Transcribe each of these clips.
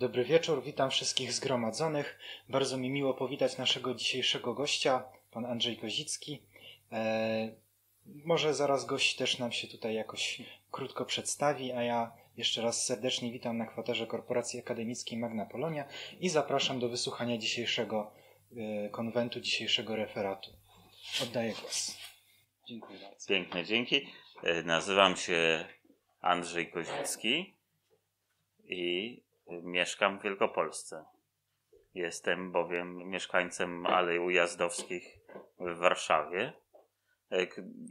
Dobry wieczór, witam wszystkich zgromadzonych. Bardzo mi miło powitać naszego dzisiejszego gościa, pan Andrzej Kozicki. E, może zaraz gość też nam się tutaj jakoś krótko przedstawi, a ja jeszcze raz serdecznie witam na kwaterze Korporacji Akademickiej Magna Polonia i zapraszam do wysłuchania dzisiejszego e, konwentu, dzisiejszego referatu. Oddaję głos. Dziękuję bardzo. Piękne dzięki. E, Nazywam się Andrzej Kozicki i mieszkam w Wielkopolsce. Jestem bowiem mieszkańcem Alei Ujazdowskich w Warszawie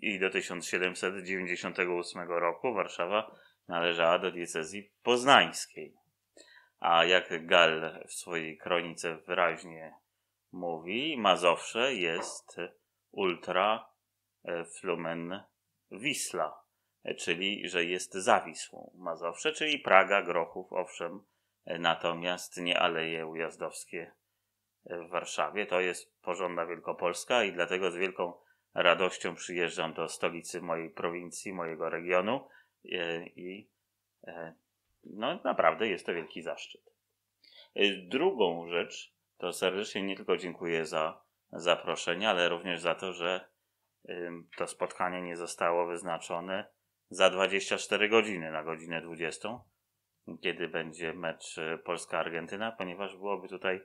i do 1798 roku Warszawa należała do diecezji poznańskiej. A jak Gall w swojej kronice wyraźnie mówi, Mazowsze jest ultra e, flumen Wisla, e, czyli że jest za Wisłą Mazowsze, czyli Praga, Grochów, owszem, natomiast nie Aleje Ujazdowskie w Warszawie. To jest porządna Wielkopolska i dlatego z wielką radością przyjeżdżam do stolicy mojej prowincji, mojego regionu e, i e, no naprawdę jest to wielki zaszczyt. E, Drugą rzecz to serdecznie nie tylko dziękuję za zaproszenie, ale również za to, że to spotkanie nie zostało wyznaczone za 24 godziny na godzinę 20, kiedy będzie mecz y, Polska-Argentyna, ponieważ byłoby tutaj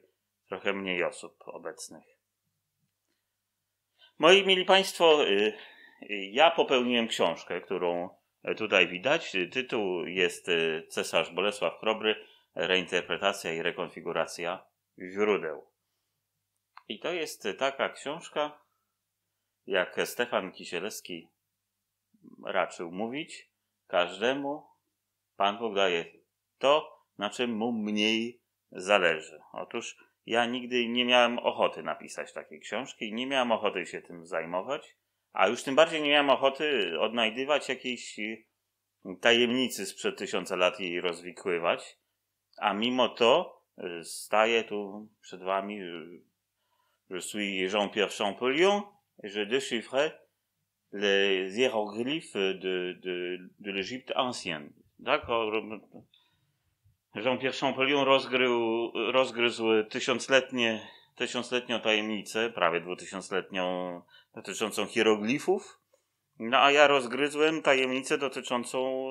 trochę mniej osób obecnych. Moi mili Państwo, y, y, ja popełniłem książkę, którą tutaj widać. Tytuł jest Cesarz Bolesław Chrobry, reinterpretacja i rekonfiguracja źródeł. I to jest taka książka, jak Stefan Kisielewski raczył mówić, każdemu Pan Bóg daje to, na czym mu mniej zależy. Otóż ja nigdy nie miałem ochoty napisać takiej książki, nie miałem ochoty się tym zajmować, a już tym bardziej nie miałem ochoty odnajdywać jakiejś tajemnicy sprzed tysiąca lat i jej rozwikływać. A mimo to y, staję tu przed wami, y, je suis Jean-Pierre Champollion, et je déchiffrais les hiéroglyphes de, de, de l'Égypte ancienne. Tak? Jean-Pierre Champollion rozgrył, rozgryzł tysiącletnie, tysiącletnią tajemnicę, prawie dwutysiącletnią, dotyczącą hieroglifów. No a ja rozgryzłem tajemnicę dotyczącą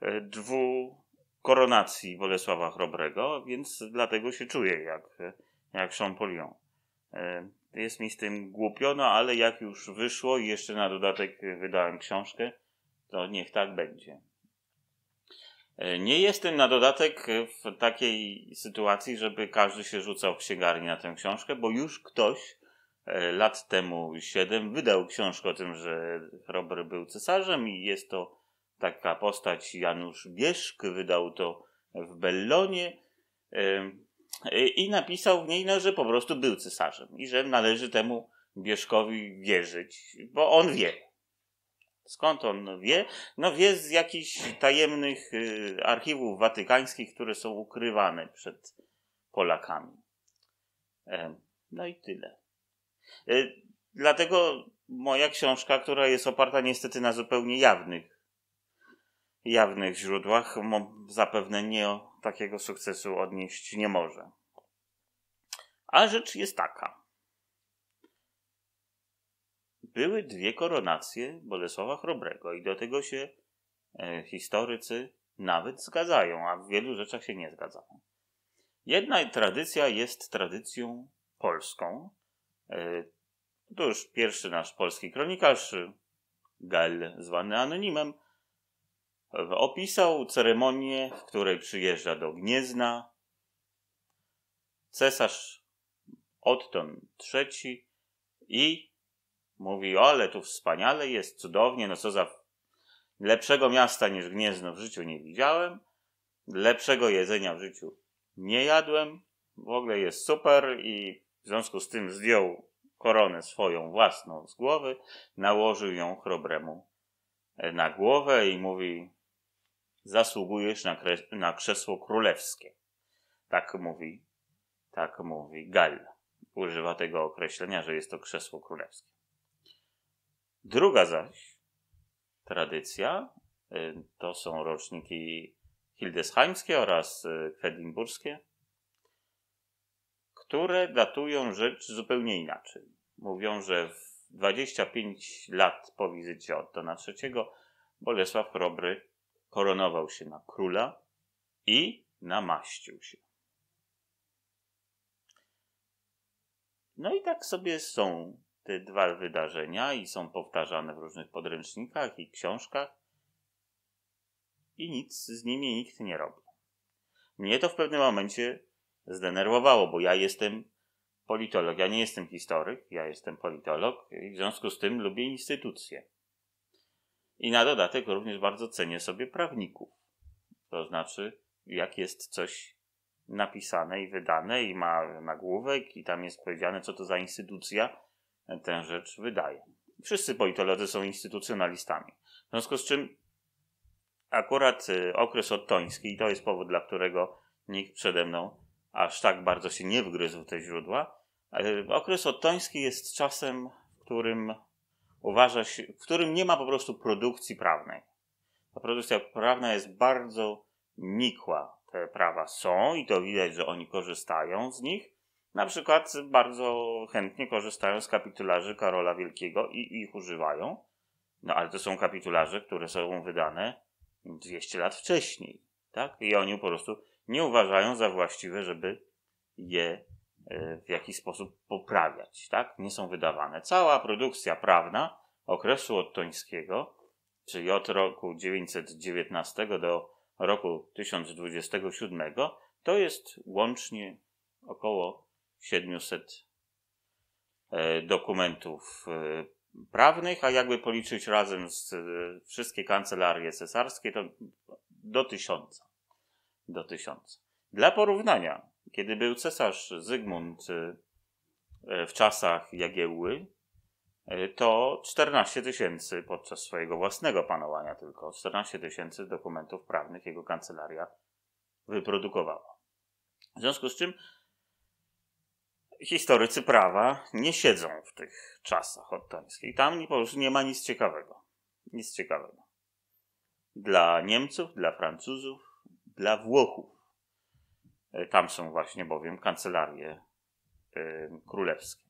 e, dwu koronacji Bolesława Chrobrego, więc dlatego się czuję jak, jak Champollion. E, Jest mi z tym głupio, no ale jak już wyszło i jeszcze na dodatek wydałem książkę, to niech tak będzie. E, Nie jestem na dodatek w takiej sytuacji, żeby każdy się rzucał w księgarni na tę książkę, bo już ktoś e, lat temu siedem wydał książkę o tym, że Chrobry był cesarzem i jest to taka postać Janusz Bieszk, wydał to w Bellonie e, i napisał w niej, no, że po prostu był cesarzem i że należy temu Bieszkowi wierzyć, bo on wie. Skąd on wie? No wie z jakichś tajemnych y, archiwów watykańskich, które są ukrywane przed Polakami. E, no i tyle. E, dlatego moja książka, która jest oparta niestety na zupełnie jawnych, jawnych źródłach, zapewne nie o takiego sukcesu odnieść nie może. A rzecz jest taka. Były dwie koronacje Bolesława Chrobrego i do tego się e, historycy nawet zgadzają, a w wielu rzeczach się nie zgadzają. Jedna tradycja jest tradycją polską. E, to już pierwszy nasz polski kronikarz, Gall, zwany anonimem, opisał ceremonię, w której przyjeżdża do Gniezna cesarz Otton III i mówi, ale tu wspaniale jest, cudownie, no co za lepszego miasta niż Gniezno w życiu nie widziałem, lepszego jedzenia w życiu nie jadłem, w ogóle jest super i w związku z tym zdjął koronę swoją własną z głowy, nałożył ją chrobremu na głowę i mówi, zasługujesz na, na krzesło królewskie. Tak mówi, tak mówi Gall. Używa tego określenia, że jest to krzesło królewskie. Druga zaś tradycja y, to są roczniki hildesheimskie oraz y, kwedlinburskie, które datują rzecz zupełnie inaczej. Mówią, że w 25 lat po wizycie Ottona III Bolesław Chrobry koronował się na króla i namaścił się. No i tak sobie są te dwa wydarzenia i są powtarzane w różnych podręcznikach i książkach i nic z nimi nikt nie robi. Mnie to w pewnym momencie zdenerwowało, bo ja jestem politolog, ja nie jestem historyk, ja jestem politolog i w związku z tym lubię instytucje. I na dodatek również bardzo cenię sobie prawników. To znaczy, jak jest coś napisane i wydane i ma nagłówek i tam jest powiedziane, co to za instytucja tę rzecz wydaje. Wszyscy politolodzy są instytucjonalistami. W związku z czym akurat y, okres ottoński, i to jest powód, dla którego nikt przede mną aż tak bardzo się nie wgryzł w te źródła, okres ottoński jest czasem, w którym uważa się, w którym nie ma po prostu produkcji prawnej. Ta produkcja prawna jest bardzo nikła. Te prawa są i to widać, że oni korzystają z nich. Na przykład bardzo chętnie korzystają z kapitularzy Karola Wielkiego i ich używają. No ale to są kapitularze, które są wydane 200 lat wcześniej. Tak? I oni po prostu nie uważają za właściwe, żeby je e, w jakiś sposób poprawiać. Tak? Nie są wydawane. Cała produkcja prawna okresu ottońskiego, czyli od roku 919 do roku 1027, to jest łącznie około 700 e, dokumentów e, prawnych, a jakby policzyć razem z, wszystkie kancelarie cesarskie, to do tysiąca. Do tysiąca. Dla porównania, kiedy był cesarz Zygmunt e, w czasach Jagiełły, e, to 14 tysięcy podczas swojego własnego panowania tylko, 14 tysięcy dokumentów prawnych jego kancelaria wyprodukowała. W związku z czym historycy prawa nie siedzą w tych czasach ottońskich. Tam po prostu nie ma nic ciekawego. Nic ciekawego. Dla Niemców, dla Francuzów, dla Włochów. E, tam są właśnie bowiem kancelarie y, królewskie.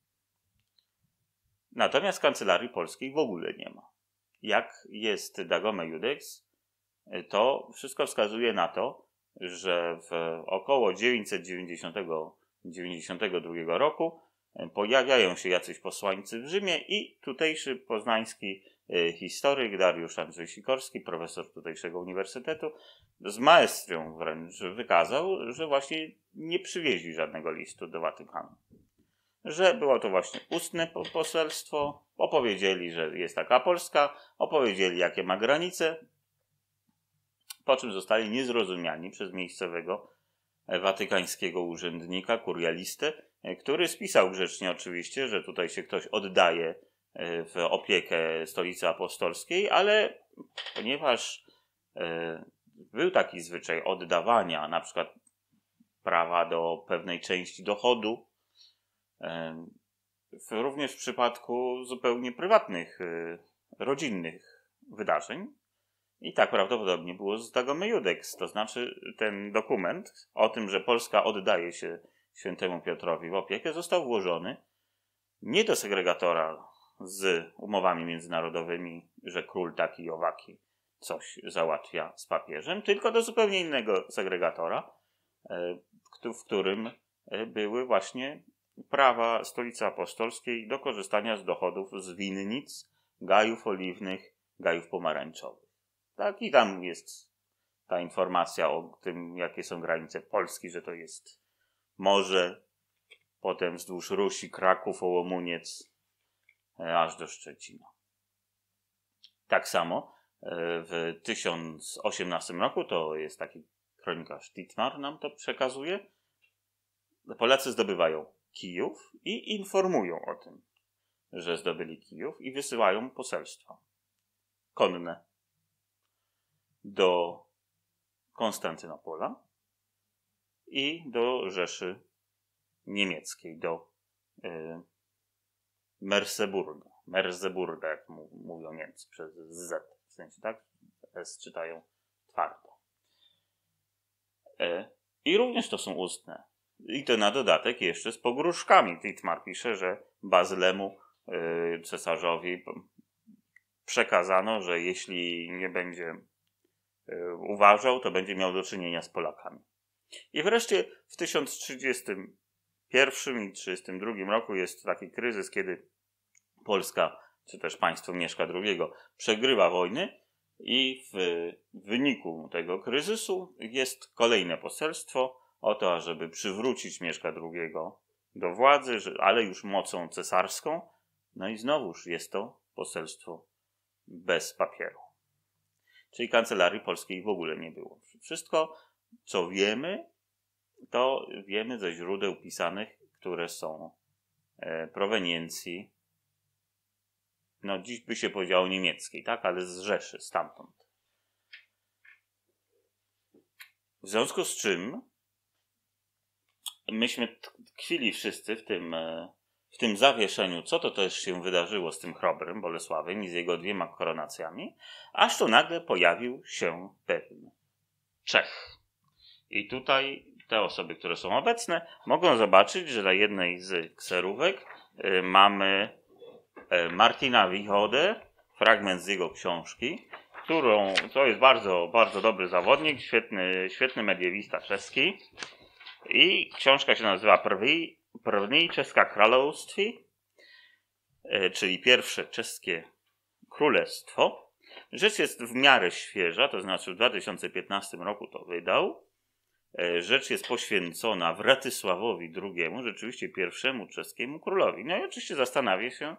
Natomiast kancelarii polskiej w ogóle nie ma. Jak jest Dagome Judex, e, to wszystko wskazuje na to, że w około 990 1992 roku e, pojawiają się jacyś posłańcy w Rzymie i tutejszy poznański e, historyk Dariusz Andrzej Sikorski, profesor tutejszego uniwersytetu, z maestrią wręcz wykazał, że właśnie nie przywieźli żadnego listu do Watykanu. Że było to właśnie ustne poselstwo, opowiedzieli, że jest taka Polska, opowiedzieli, jakie ma granice, po czym zostali niezrozumiani przez miejscowego watykańskiego urzędnika, kurialistę, który spisał grzecznie oczywiście, że tutaj się ktoś oddaje e, w opiekę stolicy apostolskiej, ale ponieważ e, był taki zwyczaj oddawania na przykład prawa do pewnej części dochodu, e, również w przypadku zupełnie prywatnych, rodzinnych wydarzeń, i tak prawdopodobnie było z Dagome Judex. To znaczy ten dokument o tym, że Polska oddaje się świętemu Piotrowi w opiekę, został włożony nie do segregatora z umowami międzynarodowymi, że król taki i owaki coś załatwia z papieżem, tylko do zupełnie innego segregatora, e, w którym e, były właśnie prawa stolicy apostolskiej do korzystania z dochodów z winnic, gajów oliwnych, gajów pomarańczowych. Tak, i tam jest ta informacja o tym, jakie są granice Polski, że to jest morze, potem wzdłuż Rusi, Kraków, Ołomuniec, e, aż do Szczecina. Tak samo e, w 1018 roku, to jest taki kronikarz Titmar nam to przekazuje, Polacy zdobywają Kijów i informują o tym, że zdobyli Kijów i wysyłają poselstwa konne do Konstantynopola i do Rzeszy Niemieckiej, do y, Merseburga. Merseburga, jak mówią Niemcy, przez Z. W sensie, tak? S czytają twardo. E, I również to są ustne. I to na dodatek jeszcze z pogróżkami. Titmar pisze, że Bazylemu e, cesarzowi przekazano, że jeśli nie będzie uważał, to będzie miał do czynienia z Polakami. I wreszcie w 1031 i 1032 roku jest taki kryzys, kiedy Polska, czy też państwo Mieszka II przegrywa wojny i w wyniku tego kryzysu jest kolejne poselstwo o to, ażeby przywrócić Mieszka II do władzy, ale już mocą cesarską. No i znowuż jest to poselstwo bez papieru. Czyli kancelarii polskiej w ogóle nie było. Wszystko, co wiemy, to wiemy ze źródeł pisanych, które są e, proweniencji, no dziś by się powiedziało niemieckiej, tak, ale z Rzeszy, stamtąd. W związku z czym myśmy tkwili wszyscy w tym, e, w tym zawieszeniu, co to też się wydarzyło z tym chrobrym Bolesławem i z jego dwiema koronacjami, aż tu nagle pojawił się pewien Czech. I tutaj te osoby, które są obecne, mogą zobaczyć, że na jednej z kserówek y, mamy y, Martina Wichodę, fragment z jego książki, którą, to jest bardzo, bardzo dobry zawodnik, świetny, świetny mediewista czeski. I książka się nazywa Prwi, První Czeska Królestwi, y, czyli pierwsze czeskie królestwo. Rzecz jest w miarę świeża, to znaczy w 2015 roku to wydał. E, rzecz jest poświęcona Wratysławowi II, rzeczywiście pierwszemu czeskiemu królowi. No i oczywiście zastanawia się,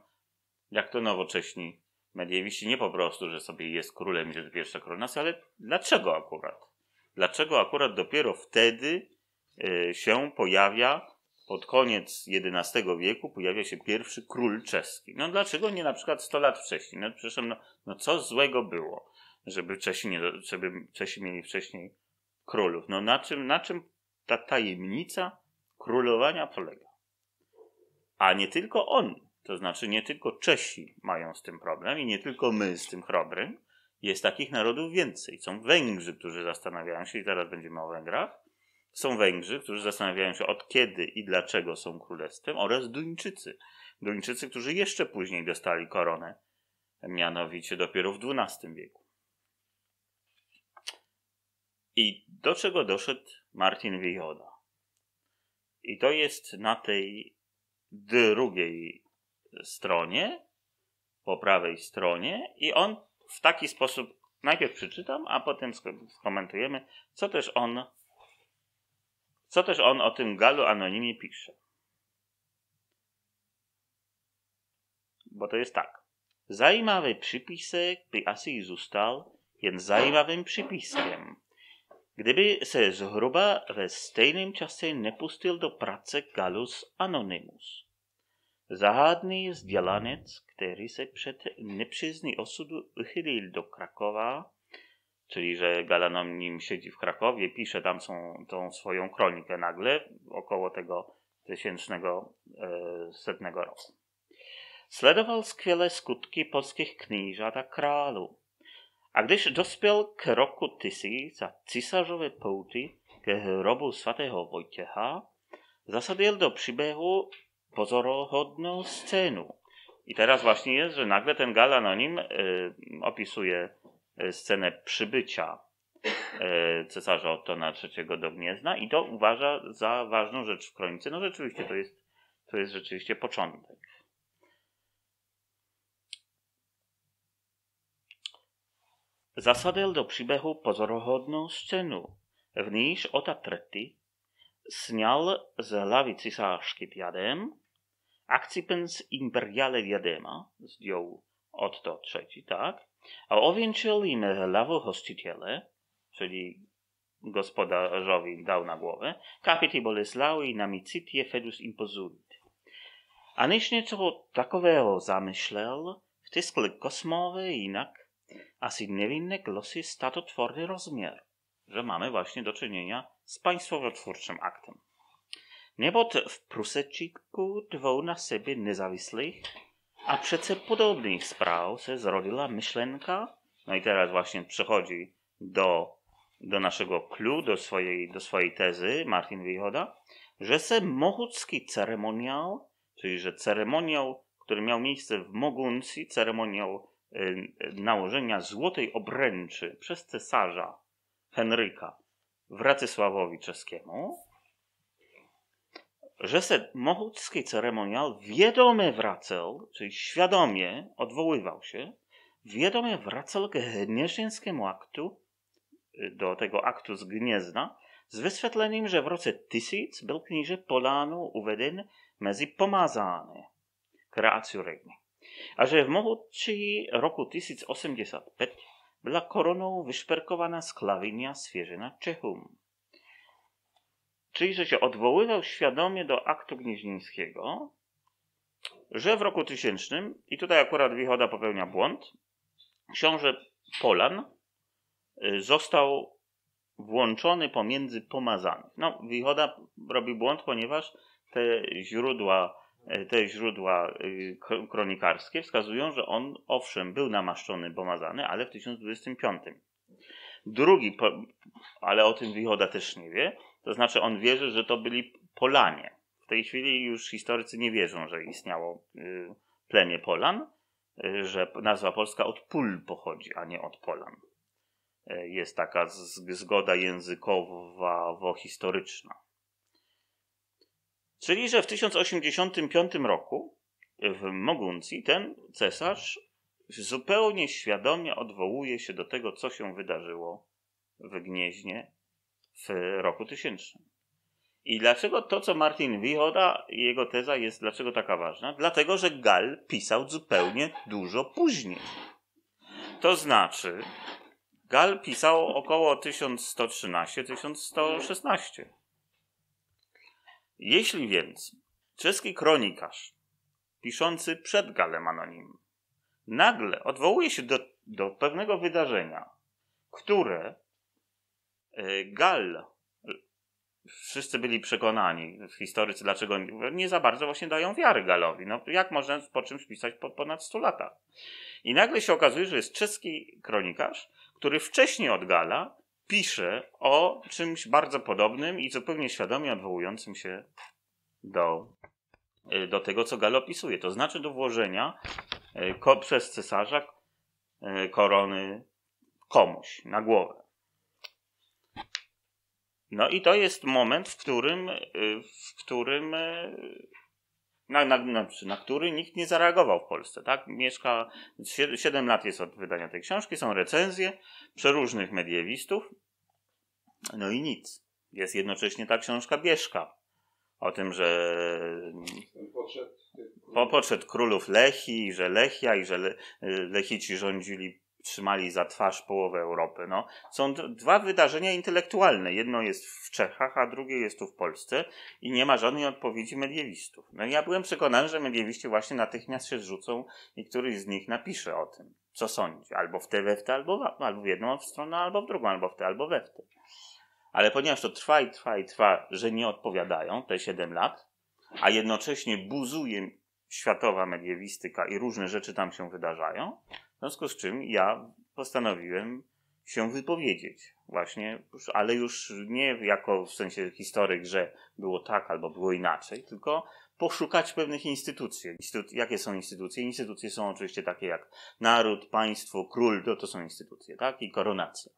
jak to nowocześni mediewiści, nie po prostu, że sobie jest królem i że to pierwsza koronacja, ale dlaczego akurat? Dlaczego akurat dopiero wtedy e, się pojawia, pod koniec XI wieku, pojawia się pierwszy król czeski? No dlaczego nie na przykład 100 lat wcześniej? No przepraszam, no, no co złego było, żeby Czesi, nie, żeby Czesi mieli wcześniej królów. No na czym, na czym ta tajemnica królowania polega? A nie tylko on, to znaczy nie tylko Czesi mają z tym problem i nie tylko my z tym chrobrym. Jest takich narodów więcej. Są Węgrzy, którzy zastanawiają się, i zaraz będziemy o Węgrach. Są Węgrzy, którzy zastanawiają się od kiedy i dlaczego są królestwem, oraz Duńczycy. Duńczycy, którzy jeszcze później dostali koronę, mianowicie dopiero w XII wieku. I do czego doszedł Martin Wyjoda? I to jest na tej drugiej stronie, po prawej stronie, i on w taki sposób najpierw przeczytam, a potem skomentujemy, co też on, co też on o tym Galu anonimie pisze. Bo to jest tak. Zajímavý przypisek by asi zůstal jen zajímavým przypiskiem Kdyby se zhruba ve stejném čase nepustil do prace Galus Anonymus. Zahádný vzdělanec, který se před nepřízný osudu uchylil do Krakowa, czyli że Galanonim siedzi w Krakowie, pisze tam są, tą swoją kronikę nagle, około tego tysięcznego e, setnego roku. Sledował skwiele skutki polskich knížat a králu, a když dospěl k roku tisíc za císařové pouty ke hrobu svatého Vojtěcha, zasadil do příběhu pozorohodną scénu. I teraz właśnie jest, że nagle ten galanonim y, opisuje scenę przybycia y, cesarza Ottona III do Gniezna i to uważa za ważną rzecz w kronice. No rzeczywiście to jest, to jest rzeczywiście początek. Zasadil do příběhu pozoruhodnou scénu, v níž Ota Trety sněl z hlavy cisářky diadem, akcipens imperiale diadema, zdjął Otto III, tak, a owięczył im hlavu hostitele, czyli gospodarzowi dał na głowę, kapity Boleslawi namicitie fedus impozuit. A než něco takového zamyšlel, vtiskl kosmowe jinak asi niewinne glosy statotworny rozmiar, że mamy właśnie do czynienia z państwowotwórczym aktem. Niebot w pruseciku dwóch na siebie niezawislych, a przece podobnych spraw se zrodziła myślenka, no i teraz właśnie przechodzi do do naszego clue, do swojej, do swojej tezy, Martin Wychoda, że se mochucki ceremoniał, czyli że ceremoniał, który miał miejsce w Moguncji, ceremoniał y, nałożenia złotej obręczy przez cesarza Henryka Wracysławowi Czeskiemu, że se mochucki ceremoniał wiadome wracał, czyli świadomie odwoływał się, wiadome wracał k gnieźnieńskiemu aktu, y, do tego aktu z Gniezna, z wyświetleniem, że w roce 1000 był knieże Polanu uweden mezi pomazany kreacją regni. A że w mochuci roku 1085 była koroną wyszperkowana sklawinia Świeżyna Czechum. Czyli, że się odwoływał świadomie do aktu gnieźnieńskiego, że w roku tysięcznym, i tutaj akurat Wichoda popełnia błąd, książę Polan y, został włączony pomiędzy pomazanych. No, Wichoda robi błąd, ponieważ te źródła, y, te źródła y, kronikarskie wskazują, że on owszem był namaszczony pomazany, ale w 1025. Drugi, ale o tym Wichoda też nie wie, to znaczy on wierzy, że to byli Polanie. W tej chwili już historycy nie wierzą, że istniało plemię Polan, że nazwa polska od pól pochodzi, a nie od Polan. E, jest taka zgoda językowo-historyczna. Czyli, że w 1085 roku w Moguncji ten cesarz zupełnie świadomie odwołuje się do tego, co się wydarzyło w Gnieźnie w roku tysięcznym. I dlaczego to, co Martin Wichoda, jego teza jest dlaczego taka ważna? Dlatego, że Gal pisał zupełnie dużo później. To znaczy, Gal pisał około 1113-1116. Jeśli więc czeski kronikarz, piszący przed Galem Anonim, nagle odwołuje się do, do pewnego wydarzenia, które Gal wszyscy byli przekonani, historycy, dlaczego nie za bardzo właśnie dają wiary Galowi. No, jak można po czymś pisać po ponad 100 latach? I nagle się okazuje, że jest czeski kronikarz, który wcześniej od Gala pisze o czymś bardzo podobnym i zupełnie świadomie odwołującym się do, y, do tego, co Gal opisuje. To znaczy do włożenia y, przez cesarza korony komuś na głowę. No i to jest moment, w którym, w którym na, na, na, na, który nikt nie zareagował w Polsce. Tak? Mieszka 7 lat jest od wydania tej książki, są recenzje przeróżnych mediewistów. No i nic. Jest jednocześnie ta książka Bieszka o tym, że po podszedł królów Lechi, że Lechia i że Le, Lechici rządzili trzymali za twarz połowę Europy. No, są dwa wydarzenia intelektualne. Jedno jest w Czechach, a drugie jest tu w Polsce i nie ma żadnej odpowiedzi mediewistów. No ja byłem przekonany, że mediewiści właśnie natychmiast się zrzucą i któryś z nich napisze o tym, co sądzi. Albo w te, we w te, albo, w, albo w jedną stronę, albo w drugą, albo w te, albo we w te. Ale ponieważ to trwa i trwa i trwa, że nie odpowiadają te 7 lat, a jednocześnie buzuje światowa mediewistyka i różne rzeczy tam się wydarzają, w związku z czym ja postanowiłem się wypowiedzieć właśnie, ale już nie jako w sensie historyk, że było tak albo było inaczej, tylko poszukać pewnych instytucji. Jakie są instytucje? Instytucje są oczywiście takie jak naród, państwo, król, to, to są instytucje, tak? I koronacja.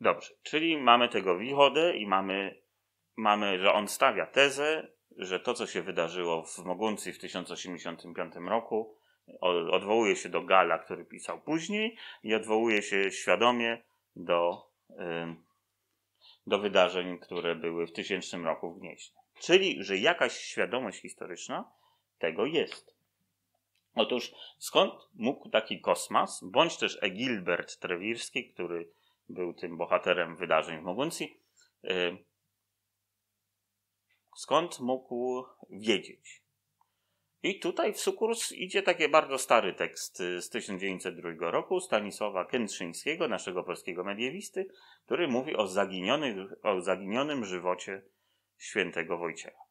Dobrze, czyli mamy tego Wichodę i mamy, mamy, że on stawia tezę, że to, co się wydarzyło w Moguncji w 1085 roku, odwołuje się do Gala, który pisał później i odwołuje się świadomie do, do wydarzeń, które były w tysięcznym roku w Gnieźnie. Czyli, że jakaś świadomość historyczna tego jest. Otóż skąd mógł taki kosmas, bądź też Egilbert Trewirski, który był tym bohaterem wydarzeń w Moguncji, skąd mógł wiedzieć. I tutaj w sukurs idzie taki bardzo stary tekst z 1902 roku Stanisława Kętrzyńskiego, naszego polskiego mediewisty, który mówi o, o zaginionym żywocie świętego Wojciecha.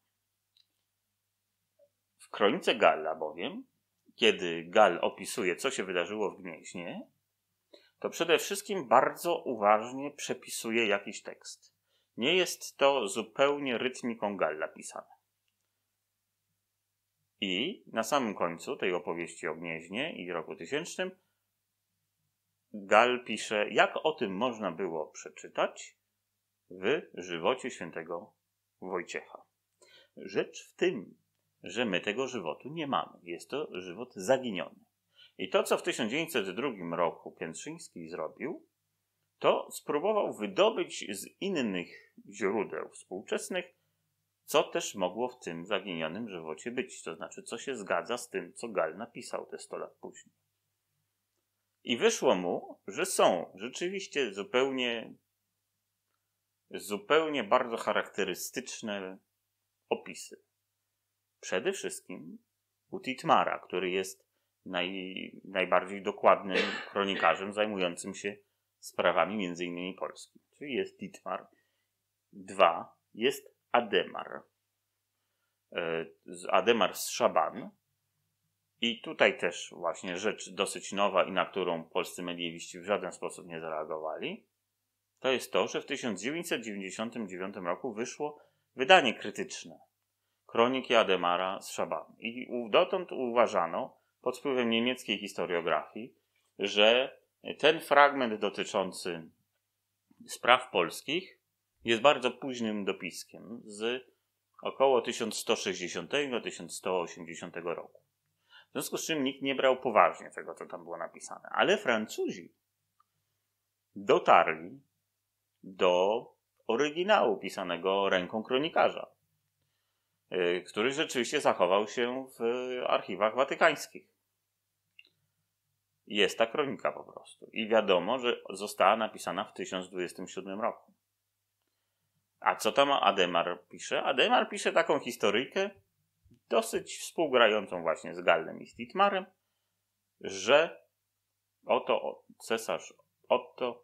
W kronice Galla bowiem kiedy Gal opisuje, co się wydarzyło w Gnieźnie, to przede wszystkim bardzo uważnie przepisuje jakiś tekst. Nie jest to zupełnie rytmiką Galla pisane. I na samym końcu tej opowieści o Gnieźnie i roku tysięcznym Gal pisze, jak o tym można było przeczytać w żywocie świętego Wojciecha. Rzecz w tym, że my tego żywotu nie mamy. Jest to żywot zaginiony. I to, co w 1902 roku Piętrzyński zrobił, to spróbował wydobyć z innych źródeł współczesnych, co też mogło w tym zaginionym żywocie być, to znaczy, co się zgadza z tym, co Gal napisał te 100 lat później. I wyszło mu, że są rzeczywiście zupełnie, zupełnie bardzo charakterystyczne opisy. Przede wszystkim u Titmara, który jest naj, najbardziej dokładnym kronikarzem zajmującym się sprawami między innymi Polski. Czyli jest Titmar. Dwa, jest Ademar. E, Ademar z Szaban. I tutaj też właśnie rzecz dosyć nowa i na którą polscy mediewiści w żaden sposób nie zareagowali, to jest to, że w 1999 roku wyszło wydanie krytyczne Kroniki Ademara z Szaban. I dotąd uważano, pod wpływem niemieckiej historiografii, że ten fragment dotyczący spraw polskich jest bardzo późnym dopiskiem z około 1160-1180 roku. W związku z czym nikt nie brał poważnie tego, co tam było napisane. Ale Francuzi dotarli do oryginału pisanego ręką kronikarza, y, który rzeczywiście zachował się w archiwach watykańskich. Jest ta kronika po prostu. I wiadomo, że została napisana w 1027 roku. A co tam Ademar pisze? Ademar pisze taką historyjkę, dosyć współgrającą właśnie z Gallem i Stitmarem, że oto cesarz Otto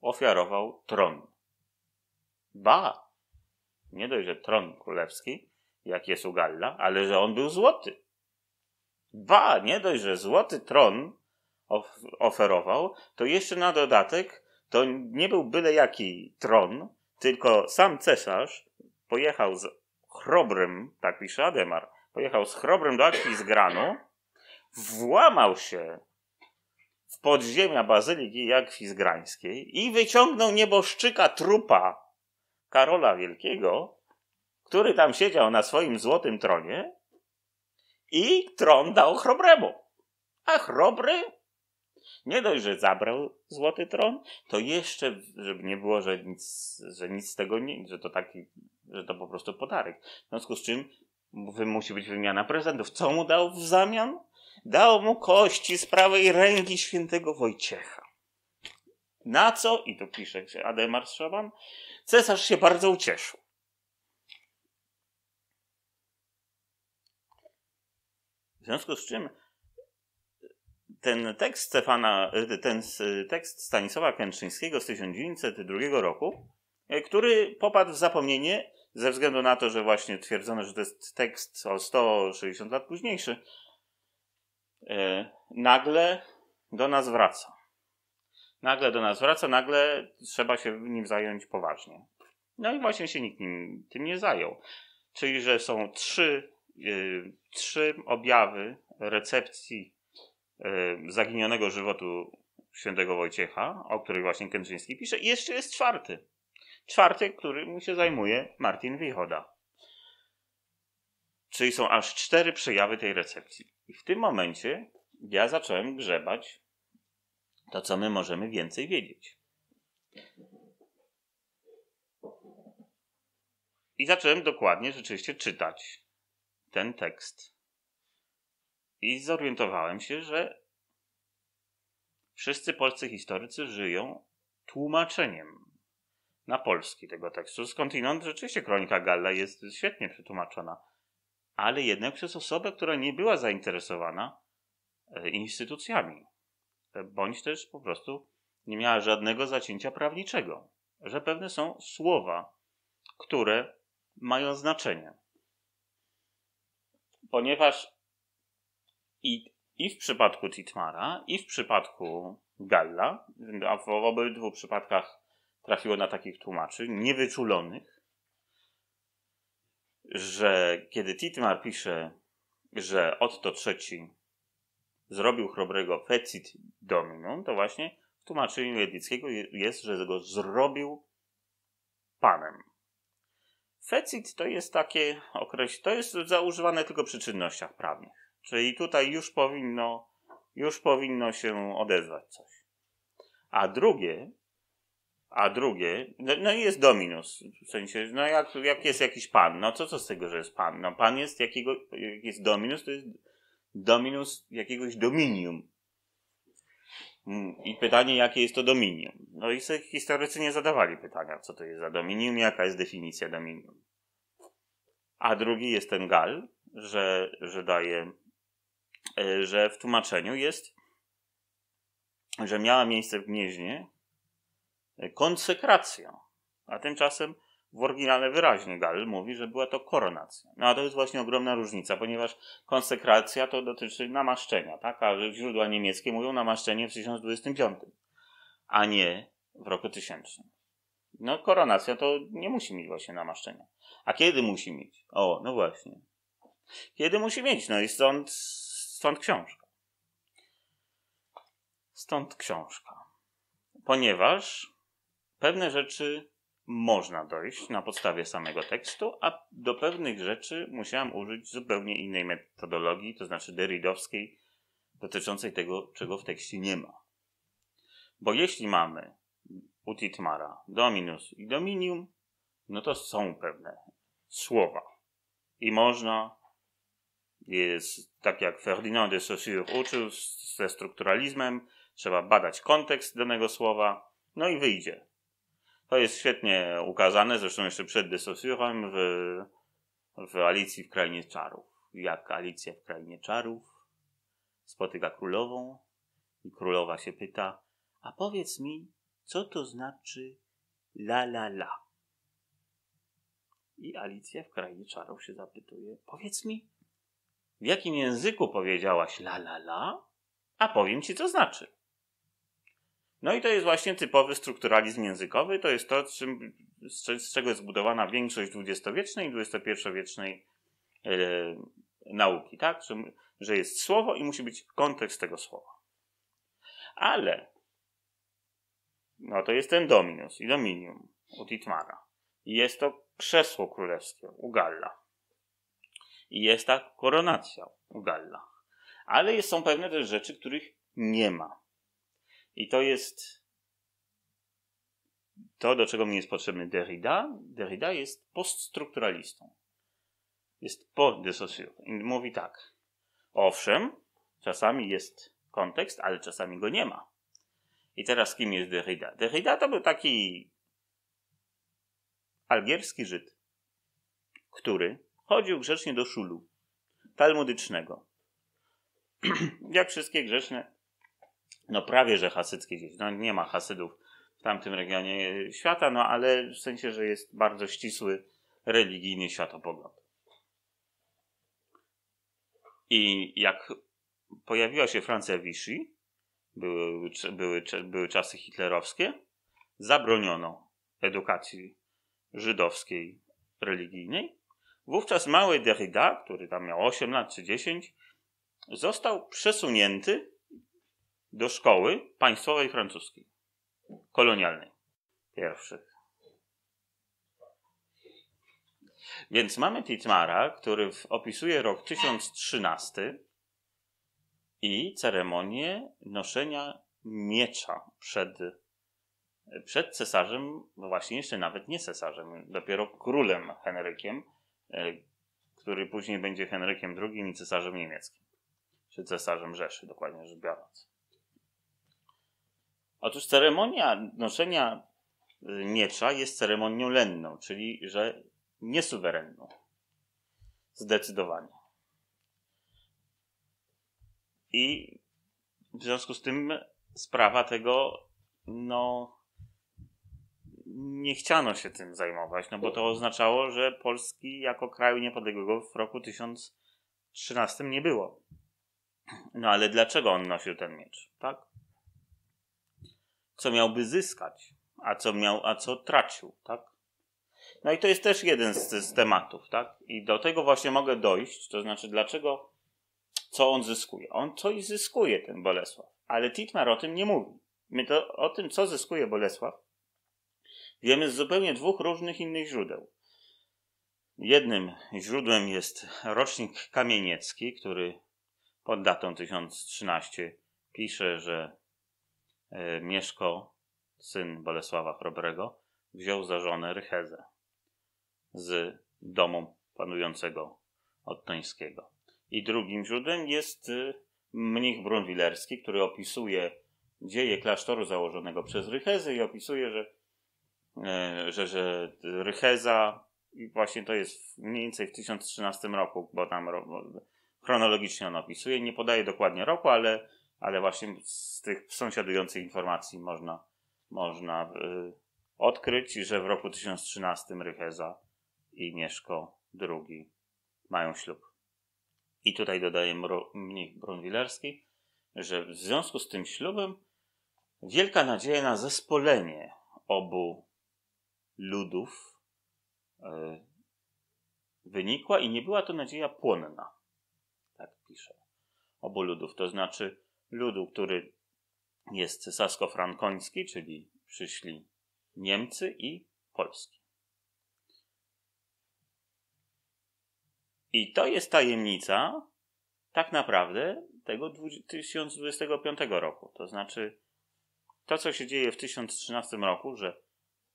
ofiarował tron. Ba! Nie dość, że tron królewski, jak jest u Galla, ale że on był złoty. Ba! Nie dość, że złoty tron oferował, to jeszcze na dodatek to nie był byle jaki tron, tylko sam cesarz pojechał z chrobrym, tak pisze Ademar, pojechał z chrobrym do Akwizgranu, włamał się w podziemia bazyliki akwizgrańskiej i wyciągnął nieboszczyka trupa Karola Wielkiego, który tam siedział na swoim złotym tronie i tron dał chrobremu. A chrobry nie dość, że zabrał złoty tron, to jeszcze, żeby nie było, że nic, że nic z tego nie, że to taki, że to po prostu podarek. W związku z czym musi być wymiana prezentów. Co mu dał w zamian? Dał mu kości z prawej ręki świętego Wojciecha. Na co, i tu pisze się Ademar Szaban, cesarz się bardzo ucieszył. W związku z czym ten tekst Stefana, ten tekst Stanisława Kętrzyńskiego z 1902 roku, e, który popadł w zapomnienie ze względu na to, że właśnie twierdzono, że to jest tekst o 160 lat późniejszy, nagle do nas wraca. Nagle do nas wraca, nagle trzeba się nim zająć poważnie. No i właśnie się nikt nim, tym nie zajął. Czyli, że są trzy, yy, trzy objawy recepcji zaginionego żywotu świętego Wojciecha, o których właśnie Kętrzyński pisze. I jeszcze jest czwarty. Czwarty, którym się zajmuje Martin Wichoda. Czyli są aż cztery przejawy tej recepcji. I w tym momencie ja zacząłem grzebać to, co my możemy więcej wiedzieć. I zacząłem dokładnie rzeczywiście czytać ten tekst. I zorientowałem się, że wszyscy polscy historycy żyją tłumaczeniem na polski tego tekstu. Skądinąd rzeczywiście kronika Galla jest świetnie przetłumaczona, ale jednak przez osobę, która nie była zainteresowana e, instytucjami, e, bądź też po prostu nie miała żadnego zacięcia prawniczego, że pewne są słowa, które mają znaczenie. Ponieważ i i w przypadku Titmara, i w przypadku Galla, a w obydwu przypadkach trafiło na takich tłumaczy, niewyczulonych, że kiedy Titmar pisze, że Otto III zrobił chrobrego fecit dominum, to właśnie w tłumaczeniu Jedlickiego jest, że go zrobił panem. Fecit to jest takie określenie, to jest zaużywane tylko przy czynnościach prawnych. Czyli tutaj już powinno, już powinno się odezwać coś. A drugie, a drugie, no, no jest dominus, w sensie, no jak, jak jest jakiś pan, no co co z tego, że jest pan? No pan jest jakiego, jak jest dominus, to jest dominus jakiegoś dominium. Mm, I pytanie, jakie jest to dominium? No i sobie historycy nie zadawali pytania, co to jest za dominium, jaka jest definicja dominium. A drugi jest ten gal, że, że daje, że w tłumaczeniu jest, że miała miejsce w Gnieźnie konsekracja. A tymczasem w oryginale wyraźnie Gal mówi, że była to koronacja. No a to jest właśnie ogromna różnica, ponieważ konsekracja to dotyczy namaszczenia, tak? A źródła niemieckie mówią namaszczenie w 1025, a nie w roku 1000. No koronacja to nie musi mieć właśnie namaszczenia. A kiedy musi mieć? O, no właśnie. Kiedy musi mieć? No i stąd, stąd książka. Stąd książka. Ponieważ pewne rzeczy można dojść na podstawie samego tekstu, a do pewnych rzeczy musiałem użyć zupełnie innej metodologii, to znaczy deridowskiej, dotyczącej tego, czego w tekście nie ma. Bo jeśli mamy u Titmara dominus i dominium, no to są pewne słowa. I można, jest tak jak Ferdinand de Saussure uczył ze strukturalizmem, trzeba badać kontekst danego słowa, no i wyjdzie. To jest świetnie ukazane, zresztą jeszcze przed Desosurem w, w Alicji w Krainie Czarów. Jak Alicja w Krainie Czarów spotyka królową i królowa się pyta, a powiedz mi, co to znaczy la la la? I Alicja w Krainie Czarów się zapytuje, powiedz mi, w jakim języku powiedziałaś la la la? A powiem ci, co znaczy. No i to jest właśnie typowy strukturalizm językowy. To jest to, czym, z, czego jest zbudowana większość dwudziestowiecznej i dwudziestopierwowiecznej e, nauki, tak? Że, że jest słowo i musi być kontekst tego słowa. Ale no to jest ten dominus i dominium u Titmara. Jest to krzesło królewskie u Galla. I jest ta koronacja u Galla. Ale są pewne też rzeczy, których nie ma. I to jest to, do czego mi jest potrzebny Derrida. Derrida jest poststrukturalistą. Jest po. I mówi tak. Owszem, czasami jest kontekst, ale czasami go nie ma. I teraz kim jest Derrida? Derrida to był taki algierski Żyd, który chodził grzecznie do szulu talmudycznego. Jak wszystkie grzeczne no prawie, że hasyckie dzieci. No nie ma hasydów w tamtym regionie świata, no ale w sensie, że jest bardzo ścisły religijny światopogląd. I jak pojawiła się Francja Vichy, były, były, były czasy hitlerowskie, zabroniono edukacji żydowskiej religijnej. Wówczas mały Derrida, który tam miał 8 lat czy 10, został przesunięty do szkoły państwowej francuskiej, kolonialnej, pierwszych. Więc mamy Titmara, który opisuje rok 1013 i ceremonię noszenia miecza przed, przed cesarzem, no właśnie jeszcze nawet nie cesarzem, dopiero królem Henrykiem, który później będzie Henrykiem II i cesarzem niemieckim, czy cesarzem Rzeszy, dokładnie rzecz biorąc. Otóż ceremonia noszenia y, miecza jest ceremonią lenną, czyli że niesuwerenną. Zdecydowanie. I w związku z tym sprawa tego, no, nie chciano się tym zajmować, no bo to oznaczało, że Polski jako kraju niepodległego w roku 1013 nie było. No ale dlaczego on nosił ten miecz, tak? Co miałby zyskać, a co miał, a co tracił, tak? No i to jest też jeden z, z tematów, tak? I do tego właśnie mogę dojść, to znaczy dlaczego, co on zyskuje. On coś zyskuje, ten Bolesław, ale Titmar o tym nie mówi. My to o tym, co zyskuje Bolesław, wiemy z zupełnie dwóch różnych innych źródeł. Jednym źródłem jest rocznik kamieniecki, który pod datą 1013 pisze, że e, Mieszko, syn Bolesława Chrobrego, wziął za żonę Rychezę z domu panującego ottońskiego. I drugim źródłem jest e, mnich brunwilerski, który opisuje dzieje klasztoru założonego przez Rychezę i opisuje, że, że, że Rycheza i właśnie to jest mniej więcej w 1013 roku, bo tam chronologicznie on opisuje. Nie podaje dokładnie roku, ale, ale właśnie z tych sąsiadujących informacji można, można y, odkryć, że w roku 1013 Rycheza i Mieszko II mają ślub. I tutaj dodaje mnich brunwilerski, że w związku z tym ślubem wielka nadzieja na zespolenie obu ludów y, wynikła i nie była to nadzieja płonna tak pisze, obu ludów, to znaczy ludu, który jest sasko-frankoński, czyli przyszli Niemcy i Polski. I to jest tajemnica tak naprawdę tego 1025 roku. To znaczy to, co się dzieje w 1013 roku, że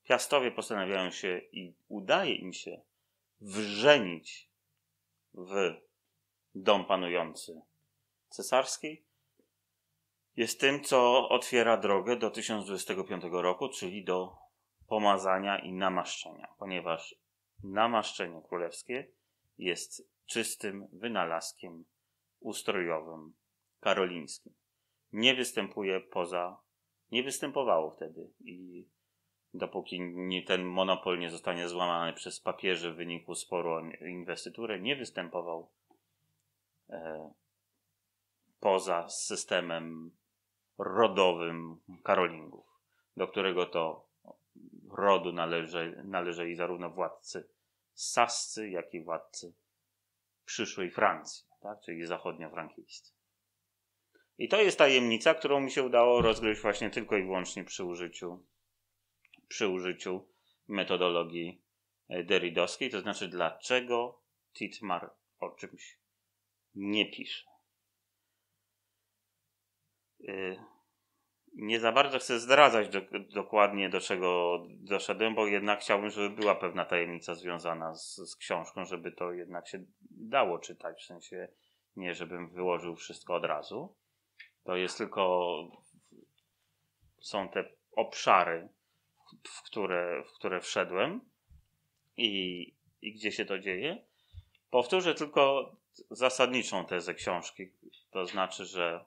Piastowie postanawiają się i udaje im się wrzenić w dom panujący cesarski, jest tym, co otwiera drogę do 1025 roku, czyli do pomazania i namaszczenia, ponieważ namaszczenie królewskie jest czystym wynalazkiem ustrojowym karolińskim. Nie występuje poza, nie występowało wtedy i dopóki nie, ten monopol nie zostanie złamany przez papieży w wyniku sporu o inwestyturę, nie występował E, poza systemem rodowym Karolingów, do którego to rodu należeli zarówno władcy sascy, jak i władcy przyszłej Francji, tak? czyli zachodniofrankijscy. I to jest tajemnica, którą mi się udało rozgryźć właśnie tylko i wyłącznie przy użyciu, przy użyciu metodologii deridowskiej, to znaczy dlaczego Titmar o czymś nie pisze. Y, nie za bardzo chcę zdradzać do, dokładnie do czego doszedłem, bo jednak chciałbym, żeby była pewna tajemnica związana z, z książką, żeby to jednak się dało czytać, w sensie nie żebym wyłożył wszystko od razu. To jest tylko są te obszary, w które, w które wszedłem i, i gdzie się to dzieje. Powtórzę tylko zasadniczą tezę książki. To znaczy, że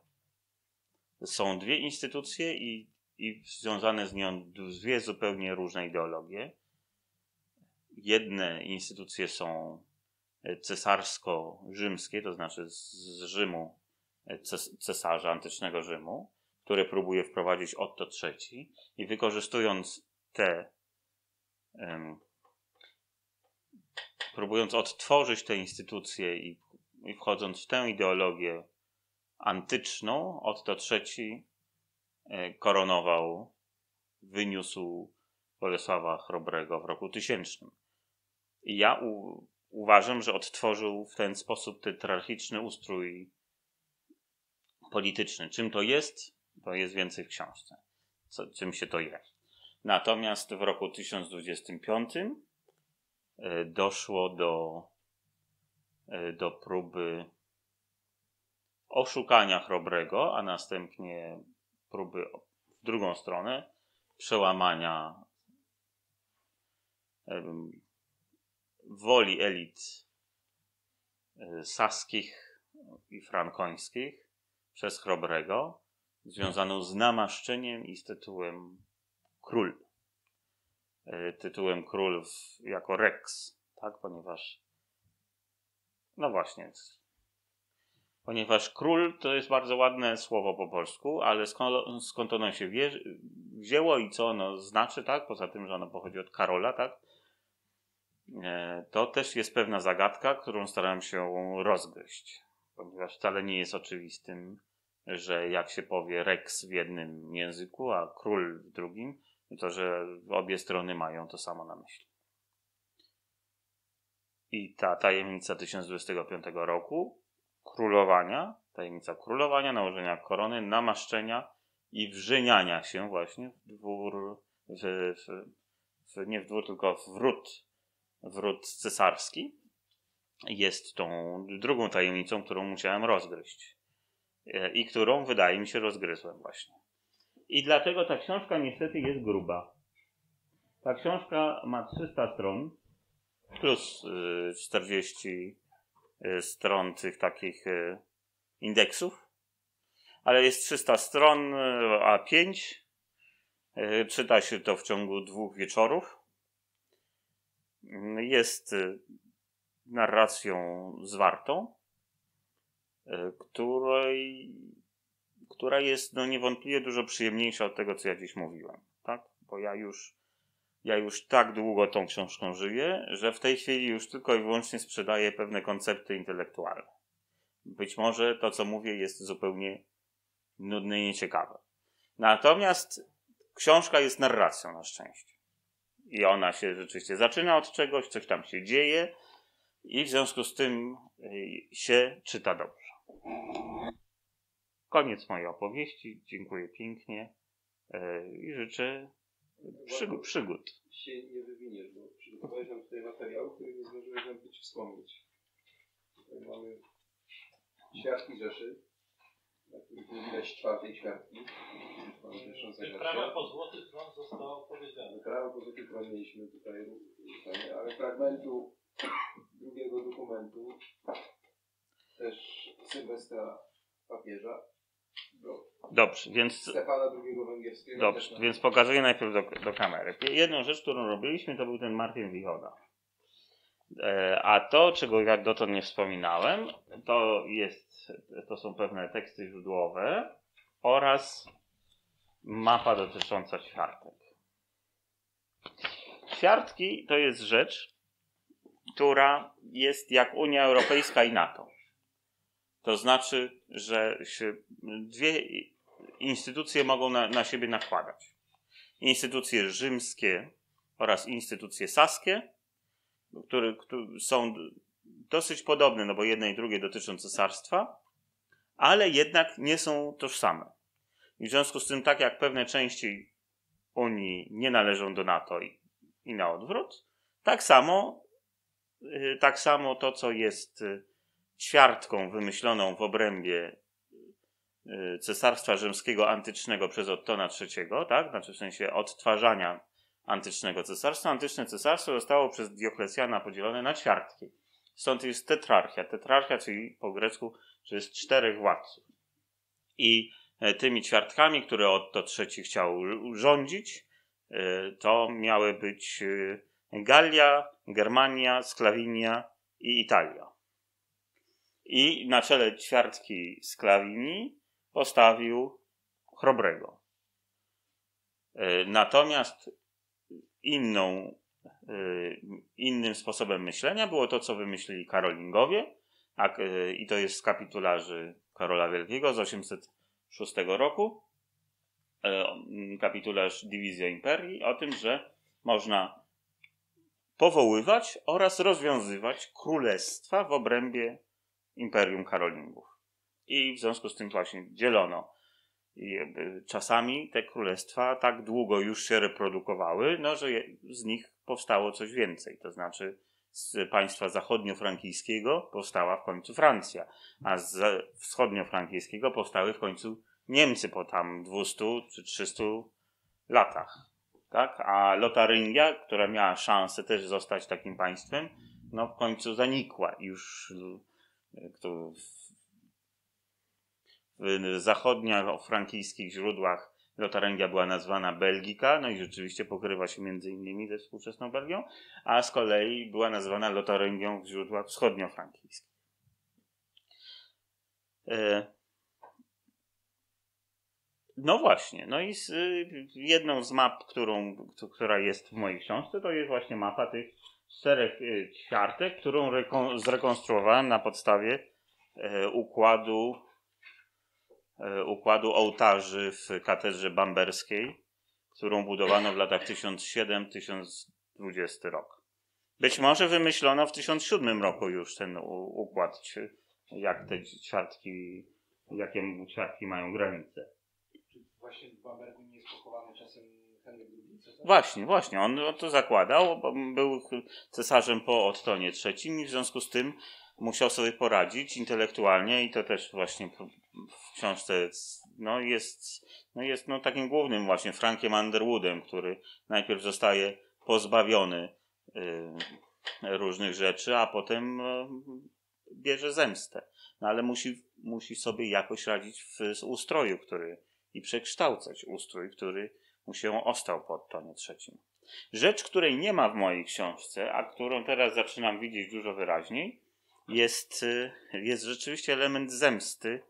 są dwie instytucje i, i związane z nią dwie zupełnie różne ideologie. Jedne instytucje są cesarsko-rzymskie, to znaczy z Rzymu, cesarza antycznego Rzymu, które próbuje wprowadzić Otto III i wykorzystując te um, próbując odtworzyć te instytucje i i wchodząc w tę ideologię antyczną, Otto III e, koronował, wyniósł Bolesława Chrobrego w roku tysięcznym. I ja u, uważam, że odtworzył w ten sposób tetrarchiczny ustrój polityczny. Czym to jest? To jest więcej w książce. Co, czym się to je. Natomiast w roku 1025 e, doszło do E, do próby oszukania Chrobrego, a następnie próby w drugą stronę przełamania woli elit e, saskich i frankońskich przez Chrobrego, związaną z namaszczeniem i z tytułem król. E, tytułem król jako Rex, tak, ponieważ no właśnie. Ponieważ król to jest bardzo ładne słowo po polsku, ale skąd, skąd ono się wzięło i co ono znaczy, tak? Poza tym, że ono pochodzi od Karola, tak? E, to też jest pewna zagadka, którą starałem się rozgryźć. Ponieważ wcale nie jest oczywistym, że jak się powie Rex w jednym języku, a król w drugim, to że obie strony mają to samo na myśli. I ta tajemnica 1025 roku królowania, tajemnica królowania, nałożenia korony, namaszczenia i wrzeniania się właśnie w dwór, w, w, w, nie w dwór, tylko w wrót, wrót cesarski jest tą drugą tajemnicą, którą musiałem rozgryźć e, i którą wydaje mi się rozgryzłem właśnie. I dlatego ta książka niestety jest gruba. Ta książka ma 300 stron plus 40 y, y, stron tych takich y, indeksów, ale jest 300 stron A5. Czyta się to w ciągu dwóch wieczorów. Jest narracją zwartą, której, która jest no, niewątpliwie dużo przyjemniejsza od tego, co ja dziś mówiłem. Tak? Bo ja już ja już tak długo tą książką żyję, że w tej chwili już tylko i wyłącznie sprzedaję pewne koncepty intelektualne. Być może to, co mówię, jest zupełnie nudne i nieciekawe. Natomiast książka jest narracją na szczęście. I ona się rzeczywiście zaczyna od czegoś, coś tam się dzieje i w związku z tym y, się czyta dobrze. Koniec mojej opowieści. Dziękuję pięknie y, i życzę przygód. przygód. się nie wywiniesz, bo przygotowałeś nam tutaj materiał, który nie zdążyłeś nam być wspomnieć. Tutaj mamy świadki Rzeszy, na których nie widać czwartej świadki. Prawa po złotych tron zostało powiedziane. Prawa po złotych tron mieliśmy tutaj, ale fragmentu drugiego dokumentu też Sylwestra papieża Dobrze, więc. Stefana II Węgierskiego. Dobrze, więc pokazuję najpierw do, do kamery. Jedną rzecz, którą robiliśmy, to był ten Martin Wichoda. E, a to, czego jak dotąd nie wspominałem, to jest, to są pewne teksty źródłowe oraz mapa dotycząca ćwiartek. Ćwiartki to jest rzecz, która jest jak Unia Europejska i NATO. To znaczy, że dwie instytucje mogą na, na siebie nakładać. Instytucje rzymskie oraz instytucje saskie, które, które są dosyć podobne, no bo jedne i drugie dotyczą cesarstwa, ale jednak nie są tożsame. I w związku z tym, tak jak pewne części Unii nie należą do NATO i, i na odwrót, tak samo, y, tak samo to, co jest y, ćwiartką wymyśloną w obrębie y, Cesarstwa Rzymskiego Antycznego przez Ottona III, tak? Znaczy w sensie odtwarzania antycznego cesarstwa. Antyczne cesarstwo zostało przez Dioklecjana podzielone na ćwiartki. Stąd jest tetrarchia. Tetrarchia, czyli po grecku, że jest czterech władców. I e, tymi ćwiartkami, które Otto III chciał rządzić, e, to miały być e, Gallia, Germania, Sklawinia i Italia i na czele ćwiartki Sklawini postawił Chrobrego. E, natomiast inną, e, innym sposobem myślenia było to, co wymyślili Karolingowie, e, i to jest z kapitularzy Karola Wielkiego z 806 roku. Kapitularz Dywizja Imperii o tym, że można powoływać oraz rozwiązywać królestwa w obrębie Imperium Karolingów. I w związku z tym właśnie dzielono. I czasami te królestwa tak długo już się reprodukowały, no, że z nich powstało coś więcej. To znaczy z państwa zachodniofrankijskiego powstała w końcu Francja, a z wschodniofrankijskiego powstały w końcu Niemcy po tam 200 czy 300 latach. Tak? A Lotaryngia, która miała szansę też zostać takim państwem, no w końcu zanikła. Już kto w zachodnio-frankijskich źródłach Lotarengia była nazwana Belgika, no i rzeczywiście pokrywa się między innymi ze współczesną Belgią, a z kolei była nazwana Lotarengią w źródłach wschodnio-frankijskich. E, no właśnie, no i z, y, jedną z map, którą, która jest w mojej książce, to jest właśnie mapa tych czterech y, ćwiartek, którą rekon, zrekonstruowałem na podstawie e, układu e, układu ołtarzy w katedrze bamberskiej, którą budowano w latach 1007-1020 rok. Być może wymyślono w 1007 roku już ten układ, jak te ćwiartki, jakie ćwiartki mają granice. Czy właśnie w Bambergu nie jest pochowany czasem? Właśnie, właśnie, on to zakładał, był cesarzem po Ottonie III i w związku z tym musiał sobie poradzić intelektualnie i to też właśnie w książce no jest, no jest no takim głównym właśnie Frankiem Underwoodem, który najpierw zostaje pozbawiony y, różnych rzeczy, a potem y, bierze zemstę. No ale musi, musi sobie jakoś radzić w ustroju, który i przekształcać ustrój, który mu się ostał po Ottonie III. Rzecz, której nie ma w mojej książce, a którą teraz zaczynam widzieć dużo wyraźniej, jest, y, jest rzeczywiście element zemsty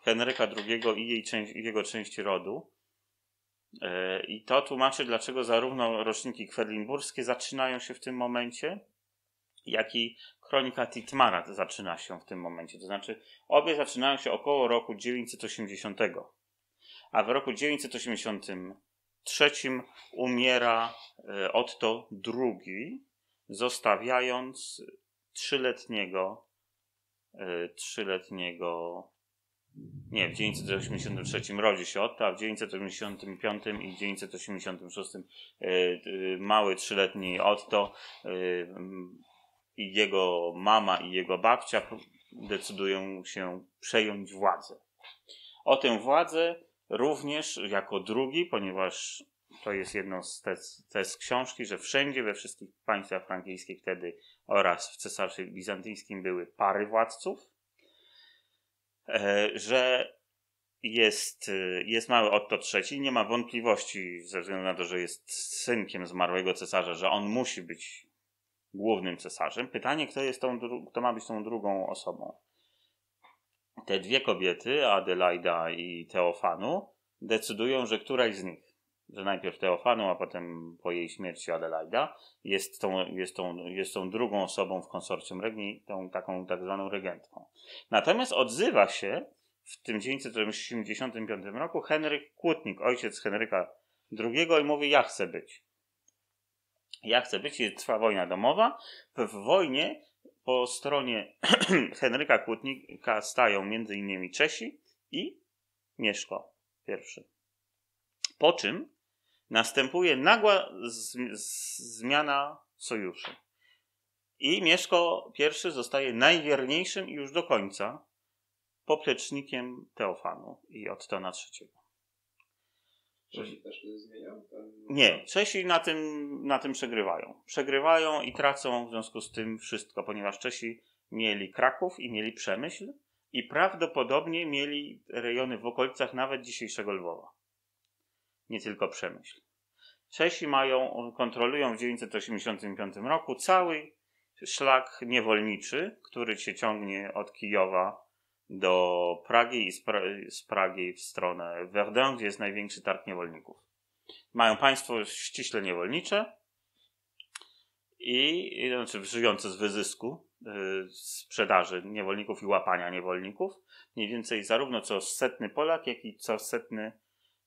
Henryka II i jej jego części rodu. E, I to tłumaczy, dlaczego zarówno roczniki kwerlimburskie zaczynają się w tym momencie, jak i kronika Titmara zaczyna się w tym momencie. To znaczy, obie zaczynają się około roku 980. A w roku 983 umiera e, Otto II, zostawiając trzyletniego, e, trzyletniego nie, w 983 rodzi się Otto, a w 985 i 986 e, mały trzyletni Otto i jego mama i jego babcia decydują się przejąć władzę. O tę władzę również jako drugi, ponieważ to jest jedną z tez, książki, że wszędzie, we wszystkich państwach frankiejskich wtedy oraz w cesarstwie bizantyjskim były pary władców, e, że jest, jest mały Otto III. Nie ma wątpliwości, ze względu na to, że jest synkiem zmarłego cesarza, że on musi być głównym cesarzem. Pytanie, kto, jest tą, kto ma być tą drugą osobą. Te dwie kobiety, Adelaida i Teofanu, decydują, że któraś z nich, że najpierw Teofanu, a potem po jej śmierci Adelaida, jest tą, jest tą, jest tą drugą osobą w konsorcjum Regni, tą taką tak zwaną regentką. Natomiast odzywa się w tym 985 roku Henryk Kłótnik, ojciec Henryka II i mówi, ja chcę być. Ja chcę być, trwa wojna domowa. W wojnie po stronie Henryka Kłótnika stają m.in. Czesi i Mieszko I. Po czym następuje nagła z, z, zmiana sojuszu. I Mieszko I zostaje najwierniejszym już do końca poplecznikiem Teofanu i Ottona III. Czesi też wtedy zmieniał? Ten... Nie, Czesi na tym, na tym przegrywają. Przegrywają i tracą w związku z tym wszystko, ponieważ Czesi mieli Kraków i mieli Przemyśl i prawdopodobnie mieli rejony w okolicach nawet dzisiejszego Lwowa. Nie tylko Przemyśl. Czesi mają, kontrolują w 985 roku cały szlak niewolniczy, który się ciągnie od Kijowa do Pragi i z, pra z Pragi w stronę Verdun, gdzie jest największy targ niewolników. Mają państwo ściśle niewolnicze i, znaczy żyjące z wyzysku, yy, sprzedaży niewolników i łapania niewolników. Mniej więcej zarówno co setny Polak, jak i co setny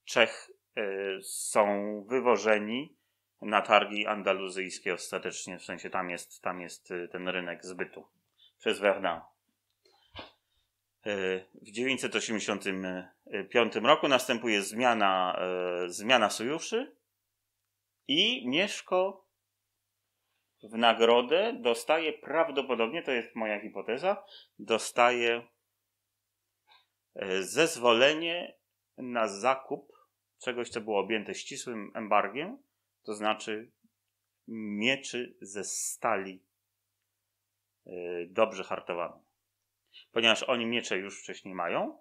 Czech yy, są wywożeni na targi andaluzyjskie ostatecznie, w sensie tam jest, tam jest y, ten rynek zbytu przez Verdun. W 985 roku następuje zmiana, e, zmiana sojuszy i Mieszko w nagrodę dostaje prawdopodobnie, to jest moja hipoteza, dostaje e, zezwolenie na zakup czegoś, co było objęte ścisłym embargiem, to znaczy mieczy ze stali e, dobrze hartowanej ponieważ oni miecze już wcześniej mają.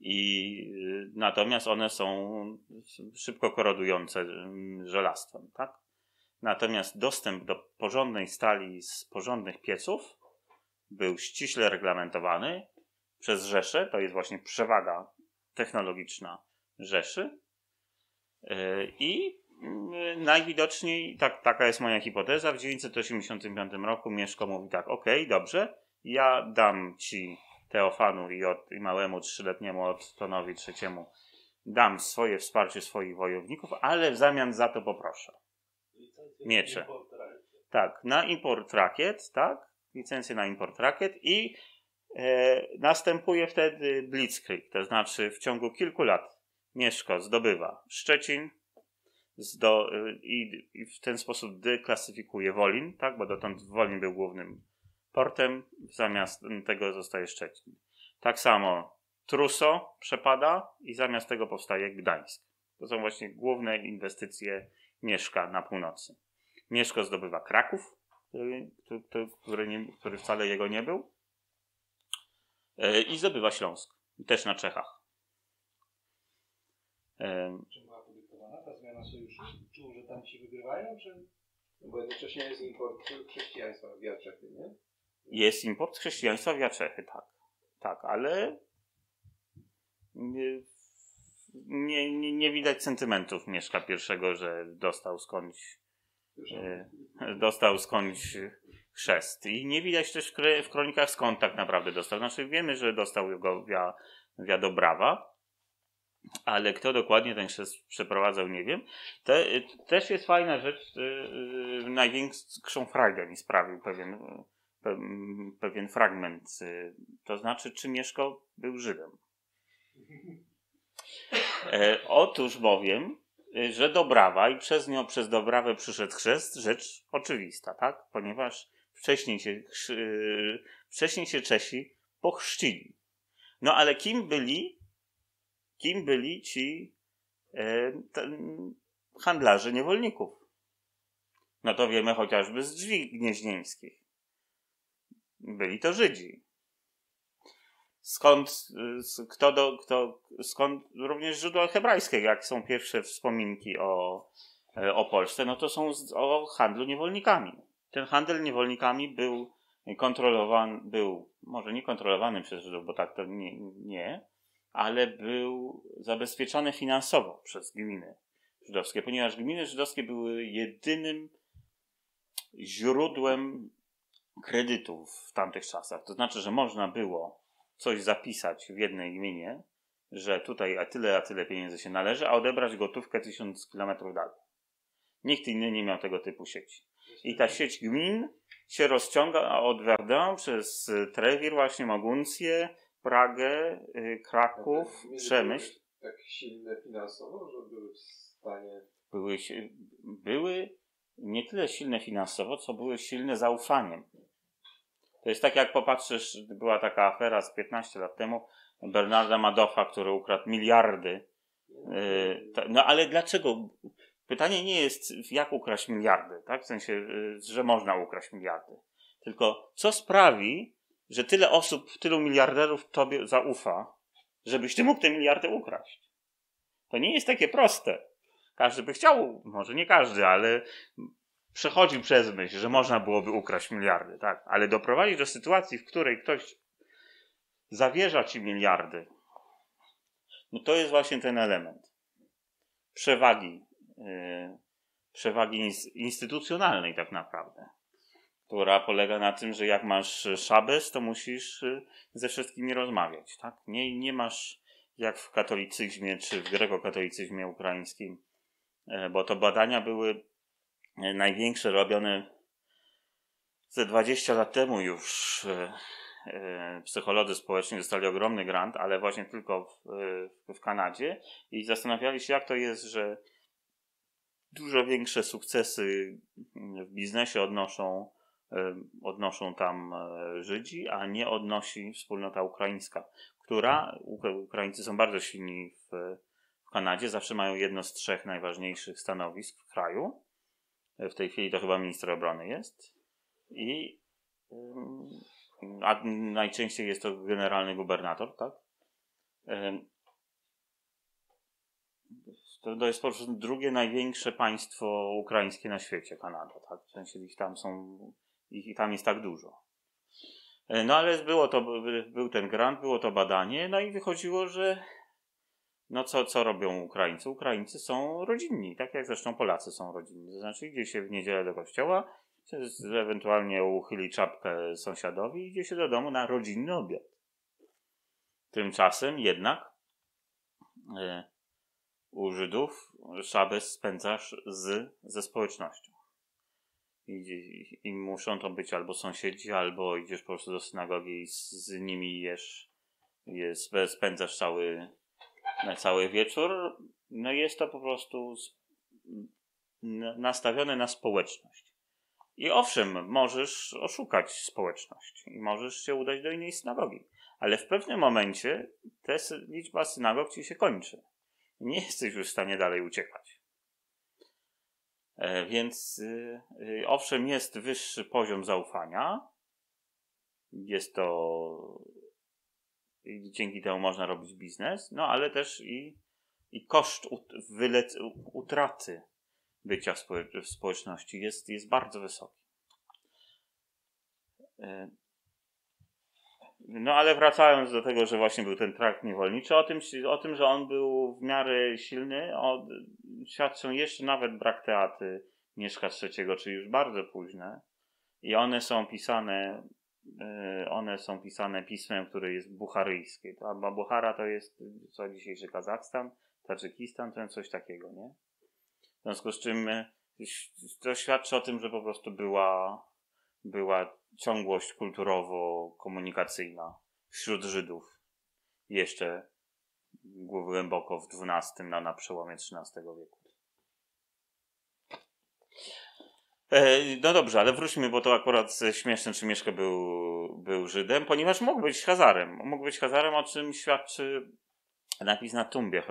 I y, natomiast one są szybko korodujące mm, żelastwem, tak? Natomiast dostęp do porządnej stali z porządnych pieców był ściśle reglamentowany. przez Rzeszę, to jest właśnie przewaga technologiczna Rzeszy. E, I mm, najwidoczniej, tak, taka jest moja hipoteza, w 1985 roku Mieszko mówi tak, ok, dobrze, ja dam ci Teofanu i, od, i małemu trzyletniemu Ottonowi trzeciemu dam swoje wsparcie swoich wojowników, ale w zamian za to poproszę. Miecze. Tak, na import rakiet, tak? Licencję na import rakiet i e, następuje wtedy blitzkrieg, to znaczy w ciągu kilku lat Mieszko zdobywa Szczecin zdo, i, i, w ten sposób deklasyfikuje Wolin, tak? Bo dotąd Wolin był głównym portem, zamiast tego zostaje Szczecin. Tak samo Truso przepada i zamiast tego powstaje Gdańsk. To są właśnie główne inwestycje Mieszka na północy. Mieszko zdobywa Kraków, który, który, nie, który wcale jego nie był. E, I zdobywa Śląsk, też na Czechach. E, Czym była podyktowana ta zmiana sojuszu? Czuł, że tam ci wygrywają, czy... No bo jednocześnie jest import chrześcijaństwa w Jaczechy, nie? Jest import chrześcijaństwa w Jaczechy, tak. Tak, ale nie, nie, nie widać sentymentów Mieszka pierwszego, że dostał skądś e, dostał skądś chrzest. I nie widać też w kronikach skąd tak naprawdę dostał. Znaczy wiemy, że dostał go via, via Dobrawa, ale kto dokładnie ten chrzest przeprowadzał, nie wiem. Te, też jest fajna rzecz, yy, największą frajdę mi sprawił pewien, pe, pewien fragment. Yy, to znaczy, czy Mieszko był Żydem. E, otóż bowiem, y, że Dobrawa i przez nią, przez Dobrawę przyszedł chrzest, rzecz oczywista, tak? Ponieważ wcześniej się, y, wcześniej się Czesi pochrzcili. No ale kim byli, kim byli ci e, handlarze niewolników? No to wiemy chociażby z drzwi gnieźnieńskich. Byli to Żydzi skąd, kto do, kto, skąd również źródła hebrajskie, jak są pierwsze wspominki o, o Polsce, no to są o handlu niewolnikami. Ten handel niewolnikami był kontrolowany, był może nie kontrolowany przez Żydów, bo tak to nie, nie ale był zabezpieczony finansowo przez gminy żydowskie, ponieważ gminy żydowskie były jedynym źródłem kredytów w tamtych czasach. To znaczy, że można było coś zapisać w jednej gminie, że tutaj a tyle, a tyle pieniędzy się należy, a odebrać gotówkę tysiąc kilometrów dalej. Nikt inny nie miał tego typu sieci. I ta sieć gmin się rozciąga od Verdun przez Trewir, właśnie Maguncję, Pragę, y, Kraków, Przemyśl. Tak silne finansowo, że były w stanie. Były, były nie tyle silne finansowo, co były silne zaufaniem. To jest tak, jak popatrzysz, była taka afera z 15 lat temu Bernarda Madoffa, który ukradł miliardy. Y, no ale dlaczego? Pytanie nie jest, jak ukraść miliardy, tak? W sensie, y, że można ukraść miliardy. Tylko co sprawi, że tyle osób, tylu miliarderów tobie zaufa, żebyś ty mógł te miliardy ukraść? To nie jest takie proste. Każdy by chciał, może nie każdy, ale przechodzi przez myśl, że można byłoby ukraść miliardy, tak? Ale doprowadzić do sytuacji, w której ktoś zawierza ci miliardy, no to jest właśnie ten element przewagi, yy, przewagi instytucjonalnej tak naprawdę, która polega na tym, że jak masz szabes, to musisz yy, ze wszystkimi rozmawiać, tak? Nie, nie masz jak w katolicyzmie czy w grekokatolicyzmie ukraińskim, bo to badania były największe robione ze 20 lat temu już e, e, psycholodzy społeczni dostali ogromny grant, ale właśnie tylko w, w Kanadzie i zastanawiali się, jak to jest, że dużo większe sukcesy w biznesie odnoszą, e, odnoszą tam Żydzi, a nie odnosi wspólnota ukraińska, która, Ukraińcy są bardzo silni w Kanadzie, zawsze mają jedno z trzech najważniejszych stanowisk w kraju w tej chwili to chyba minister obrony jest. I a najczęściej jest to generalny gubernator, tak? To, jest po prostu drugie największe państwo ukraińskie na świecie, Kanada, tak? W sensie ich tam są, ich tam jest tak dużo. No ale było to, był ten grant, było to badanie, no i wychodziło, że no co, co robią Ukraińcy? Ukraińcy są rodzinni, tak jak zresztą Polacy są rodzinni. To znaczy idzie się w niedzielę do kościoła, ewentualnie uchyli czapkę sąsiadowi i idzie się do domu na rodzinny obiad. Tymczasem jednak e, u Żydów szabes spędzasz z, ze społecznością. I, I muszą to być albo sąsiedzi, albo idziesz po prostu do synagogi i z, z nimi jesz, jest, spędzasz cały, na cały wieczór. No jest to po prostu nastawione na społeczność. I owszem, możesz oszukać społeczność i możesz się udać do innej synagogi, ale w pewnym momencie ta liczba synagog ci się kończy. Nie jesteś już w stanie dalej uciekać. E, więc y, y, owszem, jest wyższy poziom zaufania. Jest to. Dzięki temu można robić biznes, no ale też i, i koszt wylec, utraty bycia w społeczności jest, jest bardzo wysoki. E, no ale wracając do tego, że właśnie był ten trakt niewolniczy, o tym, o tym że on był w miarę silny, świadczą jeszcze nawet brak teatry Mieszka III, czyli już bardzo późne. I one są pisane, one są pisane pismem, które jest bucharyjskie. A Buchara to jest co dzisiejszy Kazachstan, Tadżykistan, to coś takiego, nie? W związku z czym e, to świadczy o tym, że po prostu była, była ciągłość kulturowo-komunikacyjna wśród Żydów. Jeszcze głęboko w XII, na, na przełomie XIII wieku. E, no dobrze, ale wróćmy, bo to akurat śmieszne, czy Mieszka był, był Żydem, ponieważ mógł być Hazarem. Mógł być Hazarem, o czym świadczy napis na tumbie e,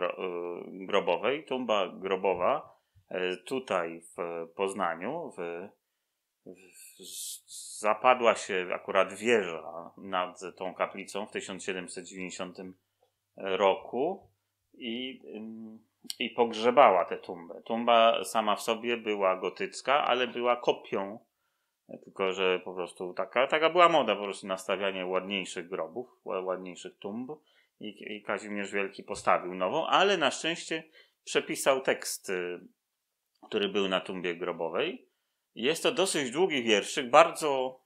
grobowej. Tumba grobowa e, tutaj w Poznaniu, w, w, zapadła się akurat wieża nad tą kaplicą w 1790 roku i i pogrzebała tę tumbę. Tumba sama w sobie była gotycka, ale była kopią, tylko że po prostu taka, taka była moda, po prostu nastawianie ładniejszych grobów, ładniejszych tumb i, i Kazimierz Wielki postawił nową, ale na szczęście przepisał tekst, y, który był na tumbie grobowej. Jest to dosyć długi wierszyk, bardzo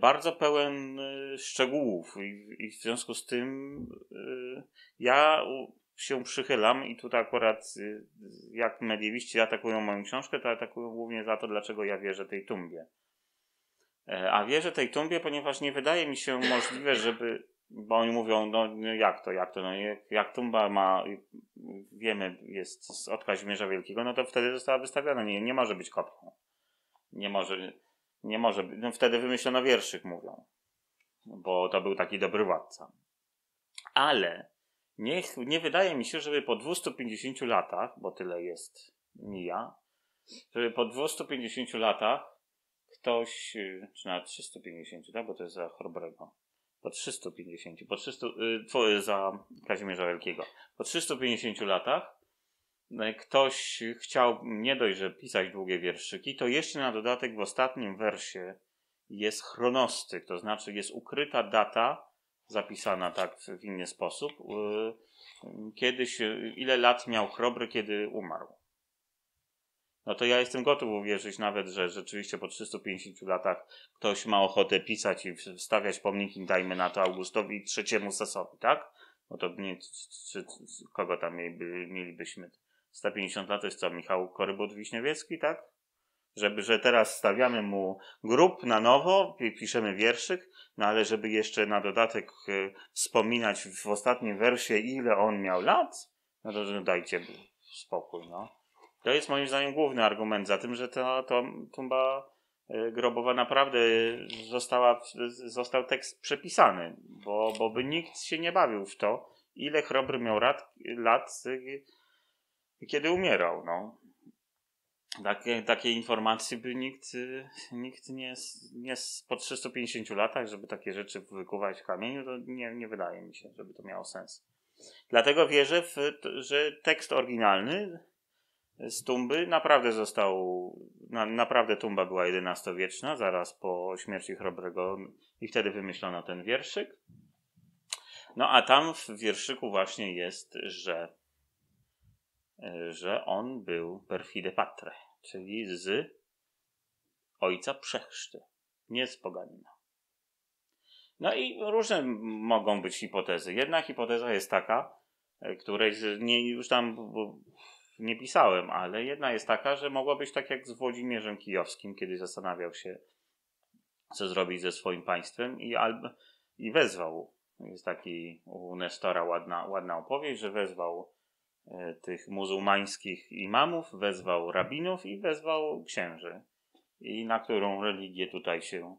bardzo pełen y, szczegółów i, w związku z tym ja się przychylam i tutaj akurat jak mediewiści atakują moją książkę, to atakują głównie za to, dlaczego ja wierzę tej tumbie. E, a wierzę tej tumbie, ponieważ nie wydaje mi się możliwe, żeby, bo oni mówią, no, no jak to, jak to, no jak tumba ma, wiemy, jest od Kazimierza Wielkiego, no to wtedy została wystawiona, nie, nie może być kopią. Nie może, nie może, no wtedy wymyślono wierszyk, mówią, bo to był taki dobry władca. Ale nie, nie wydaje mi się, żeby po 250 latach, bo tyle jest mija, żeby po 250 latach ktoś, y, czy nawet 350, tak, bo to jest za Chrobrego, po 350, po 300, yy, za Kazimierza Wielkiego, po 350 latach y, ktoś chciał nie dość, że pisać długie wierszyki, to jeszcze na dodatek w ostatnim wersie jest chronostyk, to znaczy jest ukryta data zapisana tak w inny sposób. Y, kiedyś, ile lat miał Chrobry, kiedy umarł. No to ja jestem gotów uwierzyć nawet, że rzeczywiście po 350 latach ktoś ma ochotę pisać i wstawiać pomniki, dajmy na to Augustowi III Sesowi, tak? No to nie, czy, kogo tam mieliby, mielibyśmy? 150 lat to jest co, Michał Korybut Wiśniewiecki, tak? Żeby, że teraz stawiamy mu grup na nowo, piszemy wierszyk, no ale żeby jeszcze na dodatek e, wspominać w ostatnim wersie, ile on miał lat, no to no dajcie spokój, no. To jest moim zdaniem główny argument za tym, że to, to tumba e, grobowa naprawdę została, został tekst przepisany, bo, bo by nikt się nie bawił w to, ile chrobry miał lat e, kiedy umierał, no. Takie, takie informacje by nikt, nikt nie, nie po 350 latach, żeby takie rzeczy wykuwać w kamieniu, to nie, nie wydaje mi się, żeby to miało sens. Dlatego wierzę, w, że tekst oryginalny z tumby naprawdę został na, naprawdę tumba była XI-wieczna, zaraz po śmierci Chrobrego i wtedy wymyślono ten wierszyk. No a tam w wierszyku właśnie jest, że, że on był perfide patre, czyli z ojca przechrzty, nie z poganina. No i różne mogą być hipotezy. Jedna hipoteza jest taka, e, której nie, już tam nie pisałem, ale jedna jest taka, że mogła być tak jak z Włodzimierzem Kijowskim, kiedy zastanawiał się, co zrobić ze swoim państwem i, i wezwał. Jest taki u Nestora ładna, ładna opowieść, że wezwał e, tych muzułmańskich imamów, wezwał rabinów i wezwał księży. I na którą religię tutaj się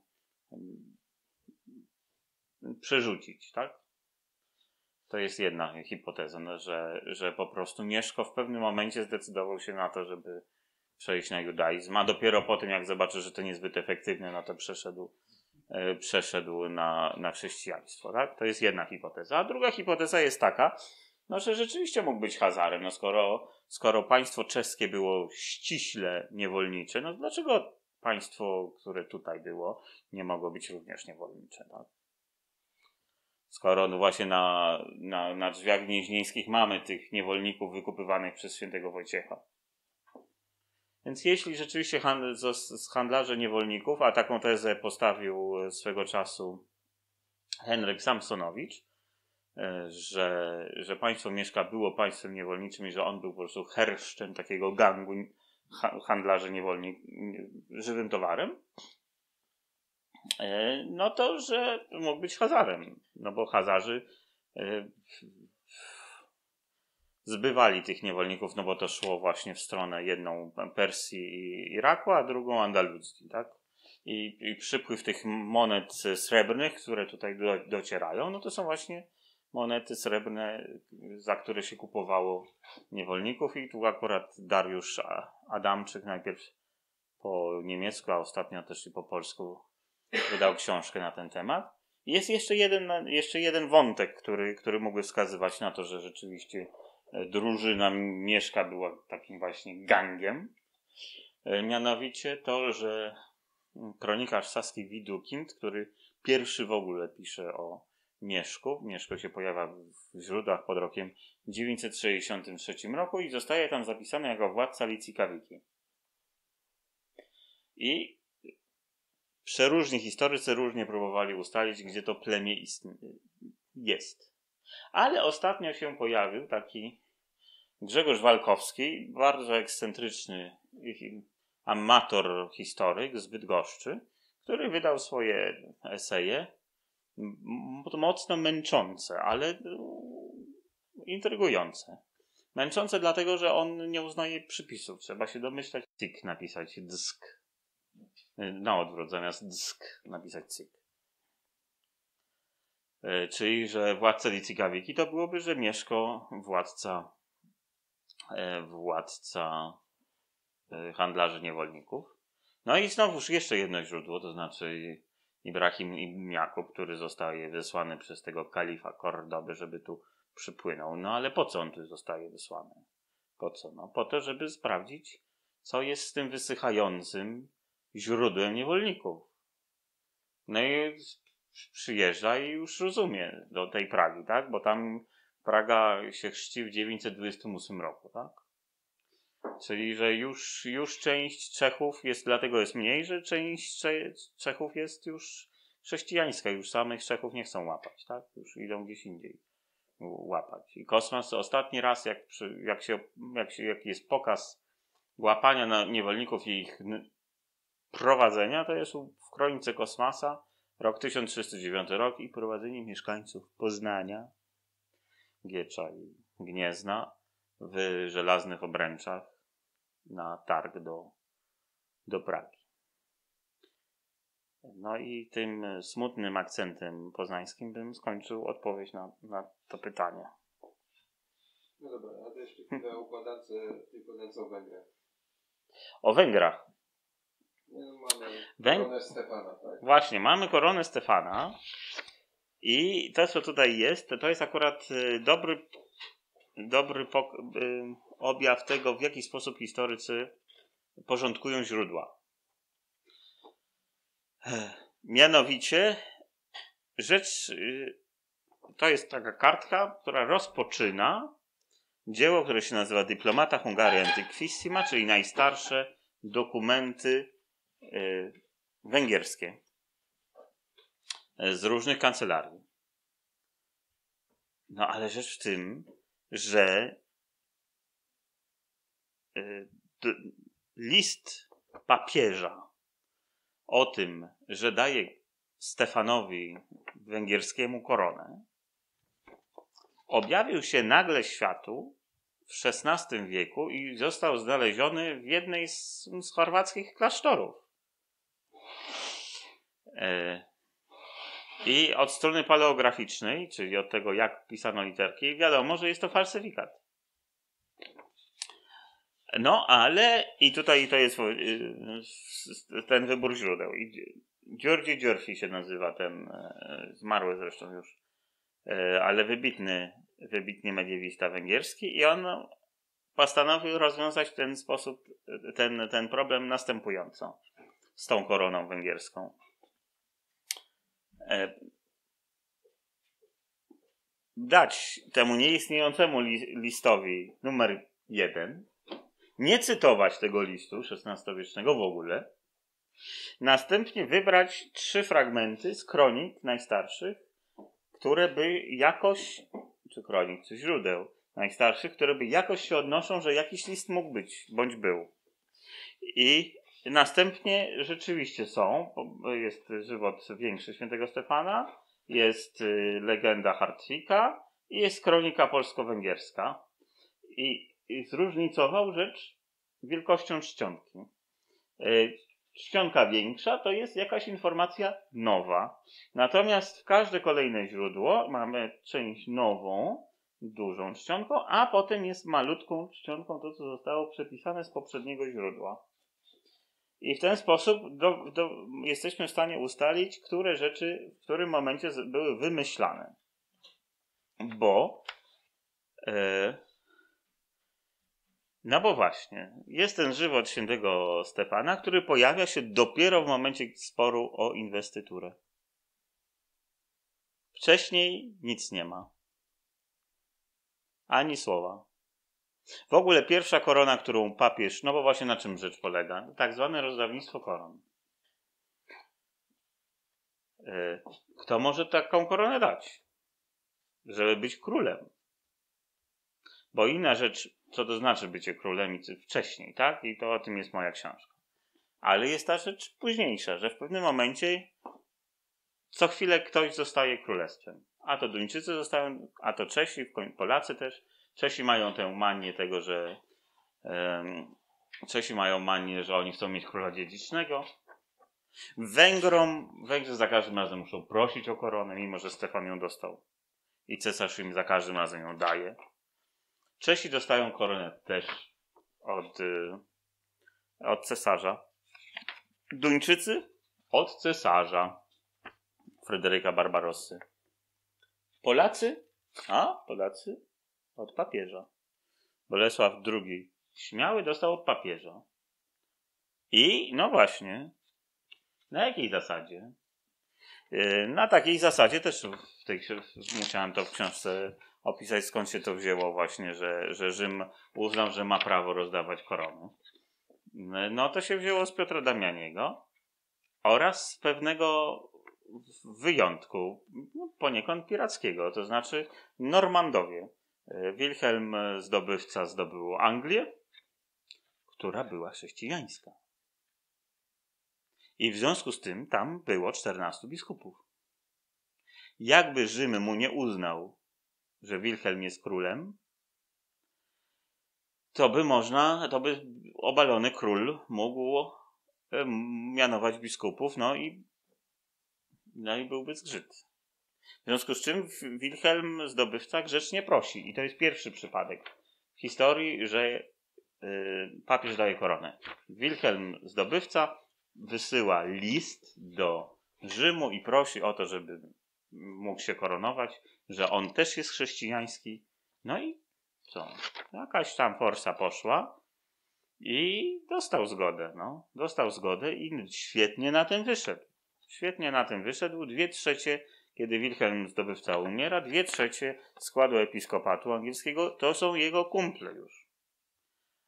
przerzucić, tak? To jest jedna hipoteza, no, że, że po prostu Mieszko w pewnym momencie zdecydował się na to, żeby przejść na judaizm, a dopiero po tym, jak zobaczył, że to niezbyt efektywne, no to przeszedł, e, przeszedł na, na chrześcijaństwo, tak? To jest jedna hipoteza. A druga hipoteza jest taka, no, że rzeczywiście mógł być Hazarem, no skoro, skoro państwo czeskie było ściśle niewolnicze, no dlaczego państwo, które tutaj było, nie mogło być również niewolnicze, tak? skoro no właśnie na, na, na drzwiach gnieźnieńskich mamy tych niewolników wykupywanych przez świętego Wojciecha. Więc jeśli rzeczywiście handl, z handlarzy niewolników, a taką tezę postawił swego czasu Henryk Samsonowicz, że, że państwo Mieszka było państwem niewolniczym i że on był po prostu herszczem takiego gangu handlarzy niewolnik żywym towarem, E, no to, że mógł być Hazarem. No bo Hazarzy e, zbywali tych niewolników, no bo to szło właśnie w stronę jedną Persji i Iraku, a drugą Andaluzji, tak? I, I przypływ tych monet srebrnych, które tutaj do, docierają, no to są właśnie monety srebrne, za które się kupowało niewolników i tu akurat Dariusz Adamczyk najpierw po niemiecku, a ostatnio też i po polsku wydał książkę na ten temat. Jest jeszcze jeden, jeszcze jeden wątek, który, który mógłby wskazywać na to, że rzeczywiście e, drużyna Mieszka była takim właśnie gangiem. E, mianowicie to, że kronikarz Saski Widukind, który pierwszy w ogóle pisze o Mieszku, Mieszko się pojawia w źródłach pod rokiem 963 roku i zostaje tam zapisany jako władca Licji Kawiki. I przeróżni historycy różnie próbowali ustalić, gdzie to plemię jest. Ale ostatnio się pojawił taki Grzegorz Walkowski, bardzo ekscentryczny amator historyk z Bydgoszczy, który wydał swoje eseje, mocno męczące, ale intrygujące. Męczące dlatego, że on nie uznaje przypisów. Trzeba się domyślać, tik napisać, dsk na odwrót, zamiast dsk napisać cyk. E, czyli, że władca Licikawiki to byłoby, że Mieszko, władca, e, władca e, handlarzy niewolników. No i znowuż jeszcze jedno źródło, to znaczy Ibrahim ibn Jakub, który zostaje wysłany przez tego kalifa Kordoby, żeby tu przypłynął. No ale po co on tu zostaje wysłany? Po co? No po to, żeby sprawdzić, co jest z tym wysychającym źródłem niewolników. No i przyjeżdża i już rozumie do tej Pragi, tak? Bo tam Praga się chrzci w 928 roku, tak? Czyli, że już, już część Czechów jest, dlatego jest mniej, że część Czechów jest już chrześcijańska, już samych Czechów nie chcą łapać, tak? Już idą gdzieś indziej łapać. I kosmos ostatni raz, jak, jak, się, jak, się, jak jest pokaz łapania na niewolników i ich prowadzenia to jest w kronice kosmasa rok 1309 rok i prowadzenie mieszkańców Poznania, Giecza i Gniezna w żelaznych obręczach na targ do, do Pragi. No i tym smutnym akcentem poznańskim bym skończył odpowiedź na, na to pytanie. No dobra, a to jeszcze chwilę o układance, układance o Węgrach. O Węgrach. Mamy koronę Stefana, tak? Właśnie, mamy koronę Stefana. I to, co tutaj jest, to jest akurat y, dobry, dobry y, objaw tego, w jaki sposób historycy porządkują źródła. Mianowicie rzecz y, to jest taka kartka, która rozpoczyna dzieło, które się nazywa Diplomata Hungarii Antiquissima, czyli najstarsze dokumenty y, węgierskie z różnych kancelarii. No ale rzecz w tym, że y, list papieża o tym, że daje Stefanowi węgierskiemu koronę, objawił się nagle światu w XVI wieku i został znaleziony w jednej z, z chorwackich klasztorów. E, I od strony paleograficznej, czyli od tego, jak pisano literki, wiadomo, że jest to falsyfikat. No, ale i tutaj to jest y, ten wybór źródeł. Giorgi Giorgi się nazywa ten, e, zmarły zresztą już, e, ale wybitny, wybitny mediewista węgierski i on postanowił rozwiązać ten sposób ten, ten problem następująco z tą koroną węgierską. E, dać temu nieistniejącemu listowi numer jeden, nie cytować tego listu XVI-wiecznego w ogóle, następnie wybrać trzy fragmenty z kronik najstarszych, które by jakoś, czy kronik, czy źródeł najstarszych, które by jakoś się odnoszą, że jakiś list mógł być, bądź był. I następnie rzeczywiście są, jest żywot większy świętego Stefana, jest y, legenda Hartwika i jest kronika polsko-węgierska. I zróżnicował rzecz wielkością czcionki. E, czcionka większa to jest jakaś informacja nowa. Natomiast w każde kolejne źródło mamy część nową, dużą czcionką, a potem jest malutką czcionką to, co zostało przepisane z poprzedniego źródła. I w ten sposób do, do, jesteśmy w stanie ustalić, które rzeczy w którym momencie były wymyślane. Bo e, no bo właśnie, jest ten żywot świętego Stefana, który pojawia się dopiero w momencie sporu o inwestyturę. Wcześniej nic nie ma. Ani słowa. W ogóle pierwsza korona, którą papież, no bo właśnie na czym rzecz polega? Tak zwane rozdawnictwo koron. E, kto może taką koronę dać? Żeby być królem. Bo inna rzecz, co to znaczy bycie królem wcześniej, tak? I to o tym jest moja książka. Ale jest ta rzecz późniejsza, że w pewnym momencie co chwilę ktoś zostaje królestwem. A to Duńczycy zostają, a to Czesi, Polacy też. Czesi mają tę manię tego, że um, Czesi mają manię, że oni chcą mieć króla dziedzicznego. Węgrom, Węgrzy za każdym razem muszą prosić o koronę, mimo że Stefan ją dostał. I cesarz im za każdym razem ją daje. Czesi dostają koronę też od, y, od cesarza. Duńczycy od cesarza Fryderyka Barbarossy. Polacy? A, Polacy od papieża. Bolesław II śmiały dostał od papieża. I, no właśnie, na jakiej zasadzie? Y, na takiej zasadzie też w tej, musiałem to w książce opisać skąd się to wzięło właśnie, że, że Rzym uznał, że ma prawo rozdawać korony. No to się wzięło z Piotra Damianiego oraz z pewnego wyjątku, no, poniekąd pirackiego, to znaczy Normandowie. Wilhelm zdobywca zdobył Anglię, która była chrześcijańska. I w związku z tym tam było 14 biskupów. Jakby Rzym mu nie uznał że Wilhelm jest królem, to by można, to by obalony król mógł mianować biskupów, no i, no i byłby zgrzyt. W związku z czym Wilhelm, zdobywca, grzecznie prosi. I to jest pierwszy przypadek w historii, że y, papież daje koronę. Wilhelm, zdobywca, wysyła list do Rzymu i prosi o to, żeby mógł się koronować że on też jest chrześcijański. No i co? Jakaś tam forsa poszła. I dostał zgodę, no. Dostał zgodę i świetnie na tym wyszedł. Świetnie na tym wyszedł. Dwie trzecie, kiedy Wilhelm zdobywca umiera, dwie trzecie składu episkopatu angielskiego to są jego kumple już.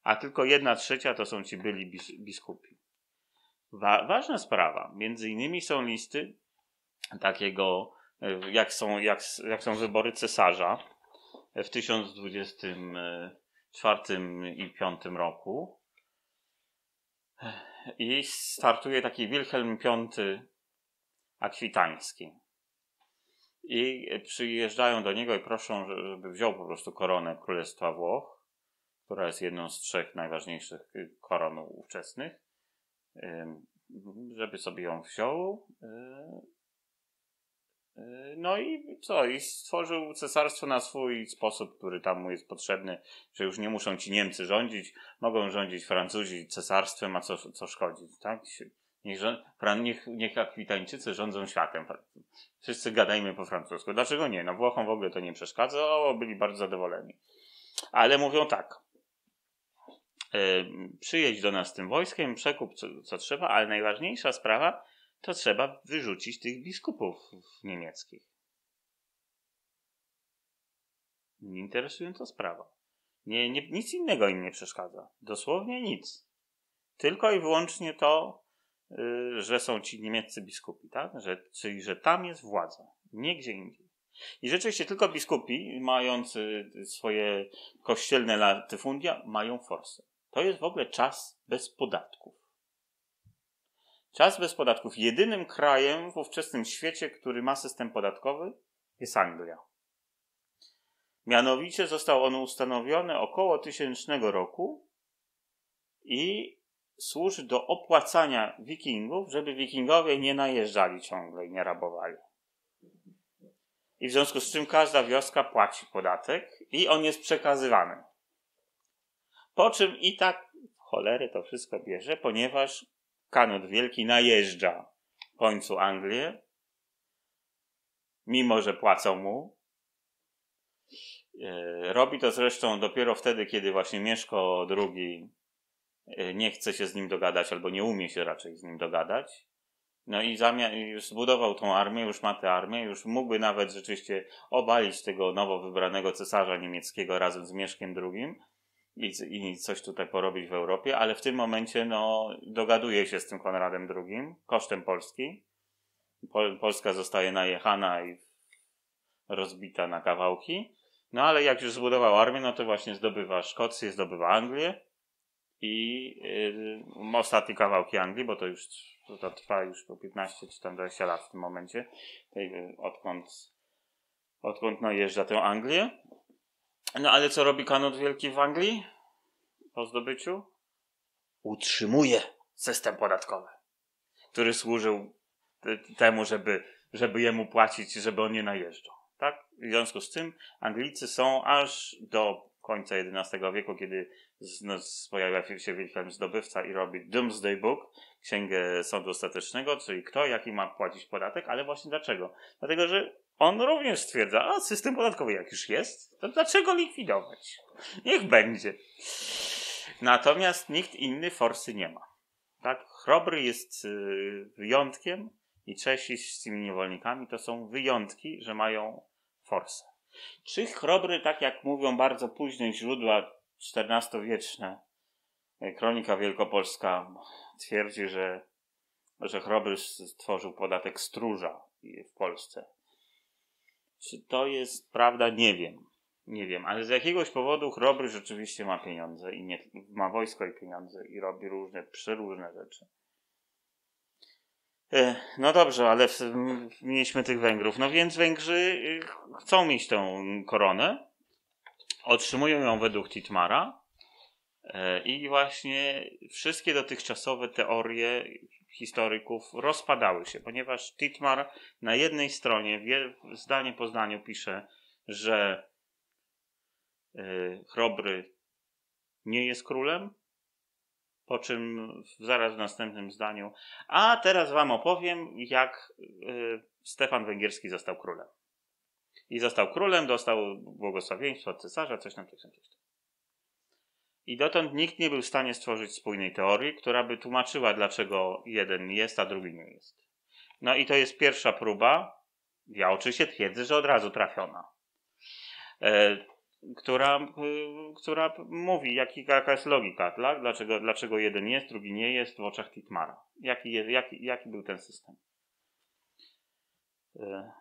A tylko jedna trzecia to są ci byli bis biskupi. Wa ważna sprawa. Między innymi są listy takiego, e, jak są, jak, jak są wybory cesarza w 1024 i 5 roku. I startuje taki Wilhelm V akwitański. I przyjeżdżają do niego i proszą, żeby wziął po prostu koronę Królestwa Włoch, która jest jedną z trzech najważniejszych koron ówczesnych, żeby sobie ją wziął. No i co? I stworzył cesarstwo na swój sposób, który tam mu jest potrzebny, że już nie muszą ci Niemcy rządzić, mogą rządzić Francuzi cesarstwem, a co, co szkodzić, tak? Niech, niech, niech akwitańczycy rządzą światem. Wszyscy gadajmy po francusku. Dlaczego nie? No Włochom w ogóle to nie przeszkadza, o, byli bardzo zadowoleni. Ale mówią tak. Yy, przyjedź do nas z tym wojskiem, przekup co, co trzeba, ale najważniejsza sprawa to trzeba wyrzucić tych biskupów niemieckich. Nie interesująca sprawa. Nie, nie, nic innego im nie przeszkadza. Dosłownie nic. Tylko i wyłącznie to, że są ci niemieccy biskupi, tak? Że, czyli, że tam jest władza. Nie gdzie indziej. I rzeczywiście tylko biskupi, mający swoje kościelne latyfundia, mają forsę. To jest w ogóle czas bez podatków. Czas bez podatków. Jedynym krajem w ówczesnym świecie, który ma system podatkowy, jest Anglia. Mianowicie został on ustanowiony około tysięcznego roku i służy do opłacania wikingów, żeby wikingowie nie najeżdżali ciągle i nie rabowali. I w związku z czym każda wioska płaci podatek i on jest przekazywany. Po czym i tak cholery to wszystko bierze, ponieważ Kanut Wielki najeżdża końcu Anglię, mimo że płacą mu. E, robi to zresztą dopiero wtedy, kiedy właśnie Mieszko II nie chce się z nim dogadać, albo nie umie się raczej z nim dogadać. No i zamiast, już zbudował tą armię, już ma tę armię, już mógłby nawet rzeczywiście obalić tego nowo wybranego cesarza niemieckiego razem z Mieszkiem II, i, i coś tutaj porobić w Europie, ale w tym momencie no, dogaduje się z tym Konradem II kosztem Polski. Pol, Polska zostaje najechana i rozbita na kawałki. No ale jak już zbudował armię, no to właśnie zdobywa Szkocję, zdobywa Anglię i yy, ostatnie kawałki Anglii, bo to już to trwa już po 15 czy tam 20 lat w tym momencie, yy, odkąd, odkąd najeżdża tę Anglię. No ale co robi Kanut Wielki w Anglii po zdobyciu? Utrzymuje system podatkowy, który służył temu, żeby, żeby jemu płacić, żeby on nie najeżdżał. Tak? W związku z tym Anglicy są aż do końca XI wieku, kiedy no, pojawia się Wilhelm Zdobywca i robi Doomsday Book, księgę sądu ostatecznego, czyli kto jaki ma płacić podatek, ale właśnie dlaczego? Dlatego, że on również stwierdza, a system podatkowy jak już jest, to dlaczego likwidować? Niech będzie. Natomiast nikt inny forsy nie ma. Tak? Chrobry jest y, wyjątkiem i Czesi z tymi niewolnikami to są wyjątki, że mają forsę. Czy chrobry, tak jak mówią bardzo późne źródła XIV-wieczne, y, kronika wielkopolska twierdzi, że, że chrobry stworzył podatek stróża w Polsce czy to jest prawda? Nie wiem. Nie wiem, ale z jakiegoś powodu Chrobry rzeczywiście ma pieniądze i nie, ma wojsko i pieniądze i robi różne, przeróżne rzeczy. E, no dobrze, ale mieliśmy tych Węgrów. No więc Węgrzy y, chcą mieć tę koronę. Otrzymują ją według Titmara. E, I właśnie wszystkie dotychczasowe teorie historyków rozpadały się, ponieważ Titmar na jednej stronie, zdanie po zdaniu pisze, że yy, Chrobry nie jest królem, po czym zaraz w następnym zdaniu, a teraz wam opowiem, jak yy, Stefan Węgierski został królem. I został królem, dostał błogosławieństwo od cesarza, coś tam, coś tam, coś tam. I dotąd nikt nie był w stanie stworzyć spójnej teorii, która by tłumaczyła, dlaczego jeden jest, a drugi nie jest. No i to jest pierwsza próba. Ja oczywiście twierdzę, że od razu trafiona. E, która, e, która mówi, jaki, jaka jest logika, dlaczego, dlaczego jeden jest, drugi nie jest w oczach Titmara. Jaki, jaki, jaki był ten system? E,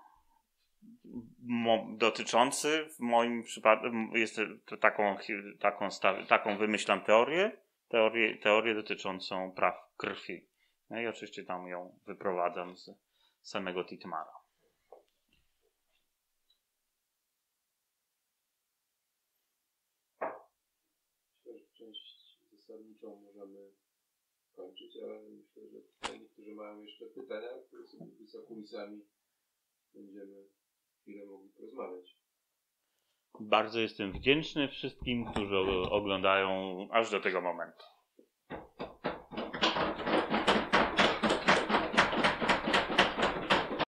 dotyczący w moim przypadku, jest taką, taką, taką wymyślam teorię, teorię, teorię dotyczącą praw krwi. No i oczywiście tam ją wyprowadzam z samego Titmara. Część zasadniczą możemy kończyć, ale myślę, że niektórzy mają jeszcze pytania, które sobie za kulisami będziemy chwilę mogli porozmawiać. Bardzo jestem wdzięczny wszystkim, którzy oglądają aż do tego momentu.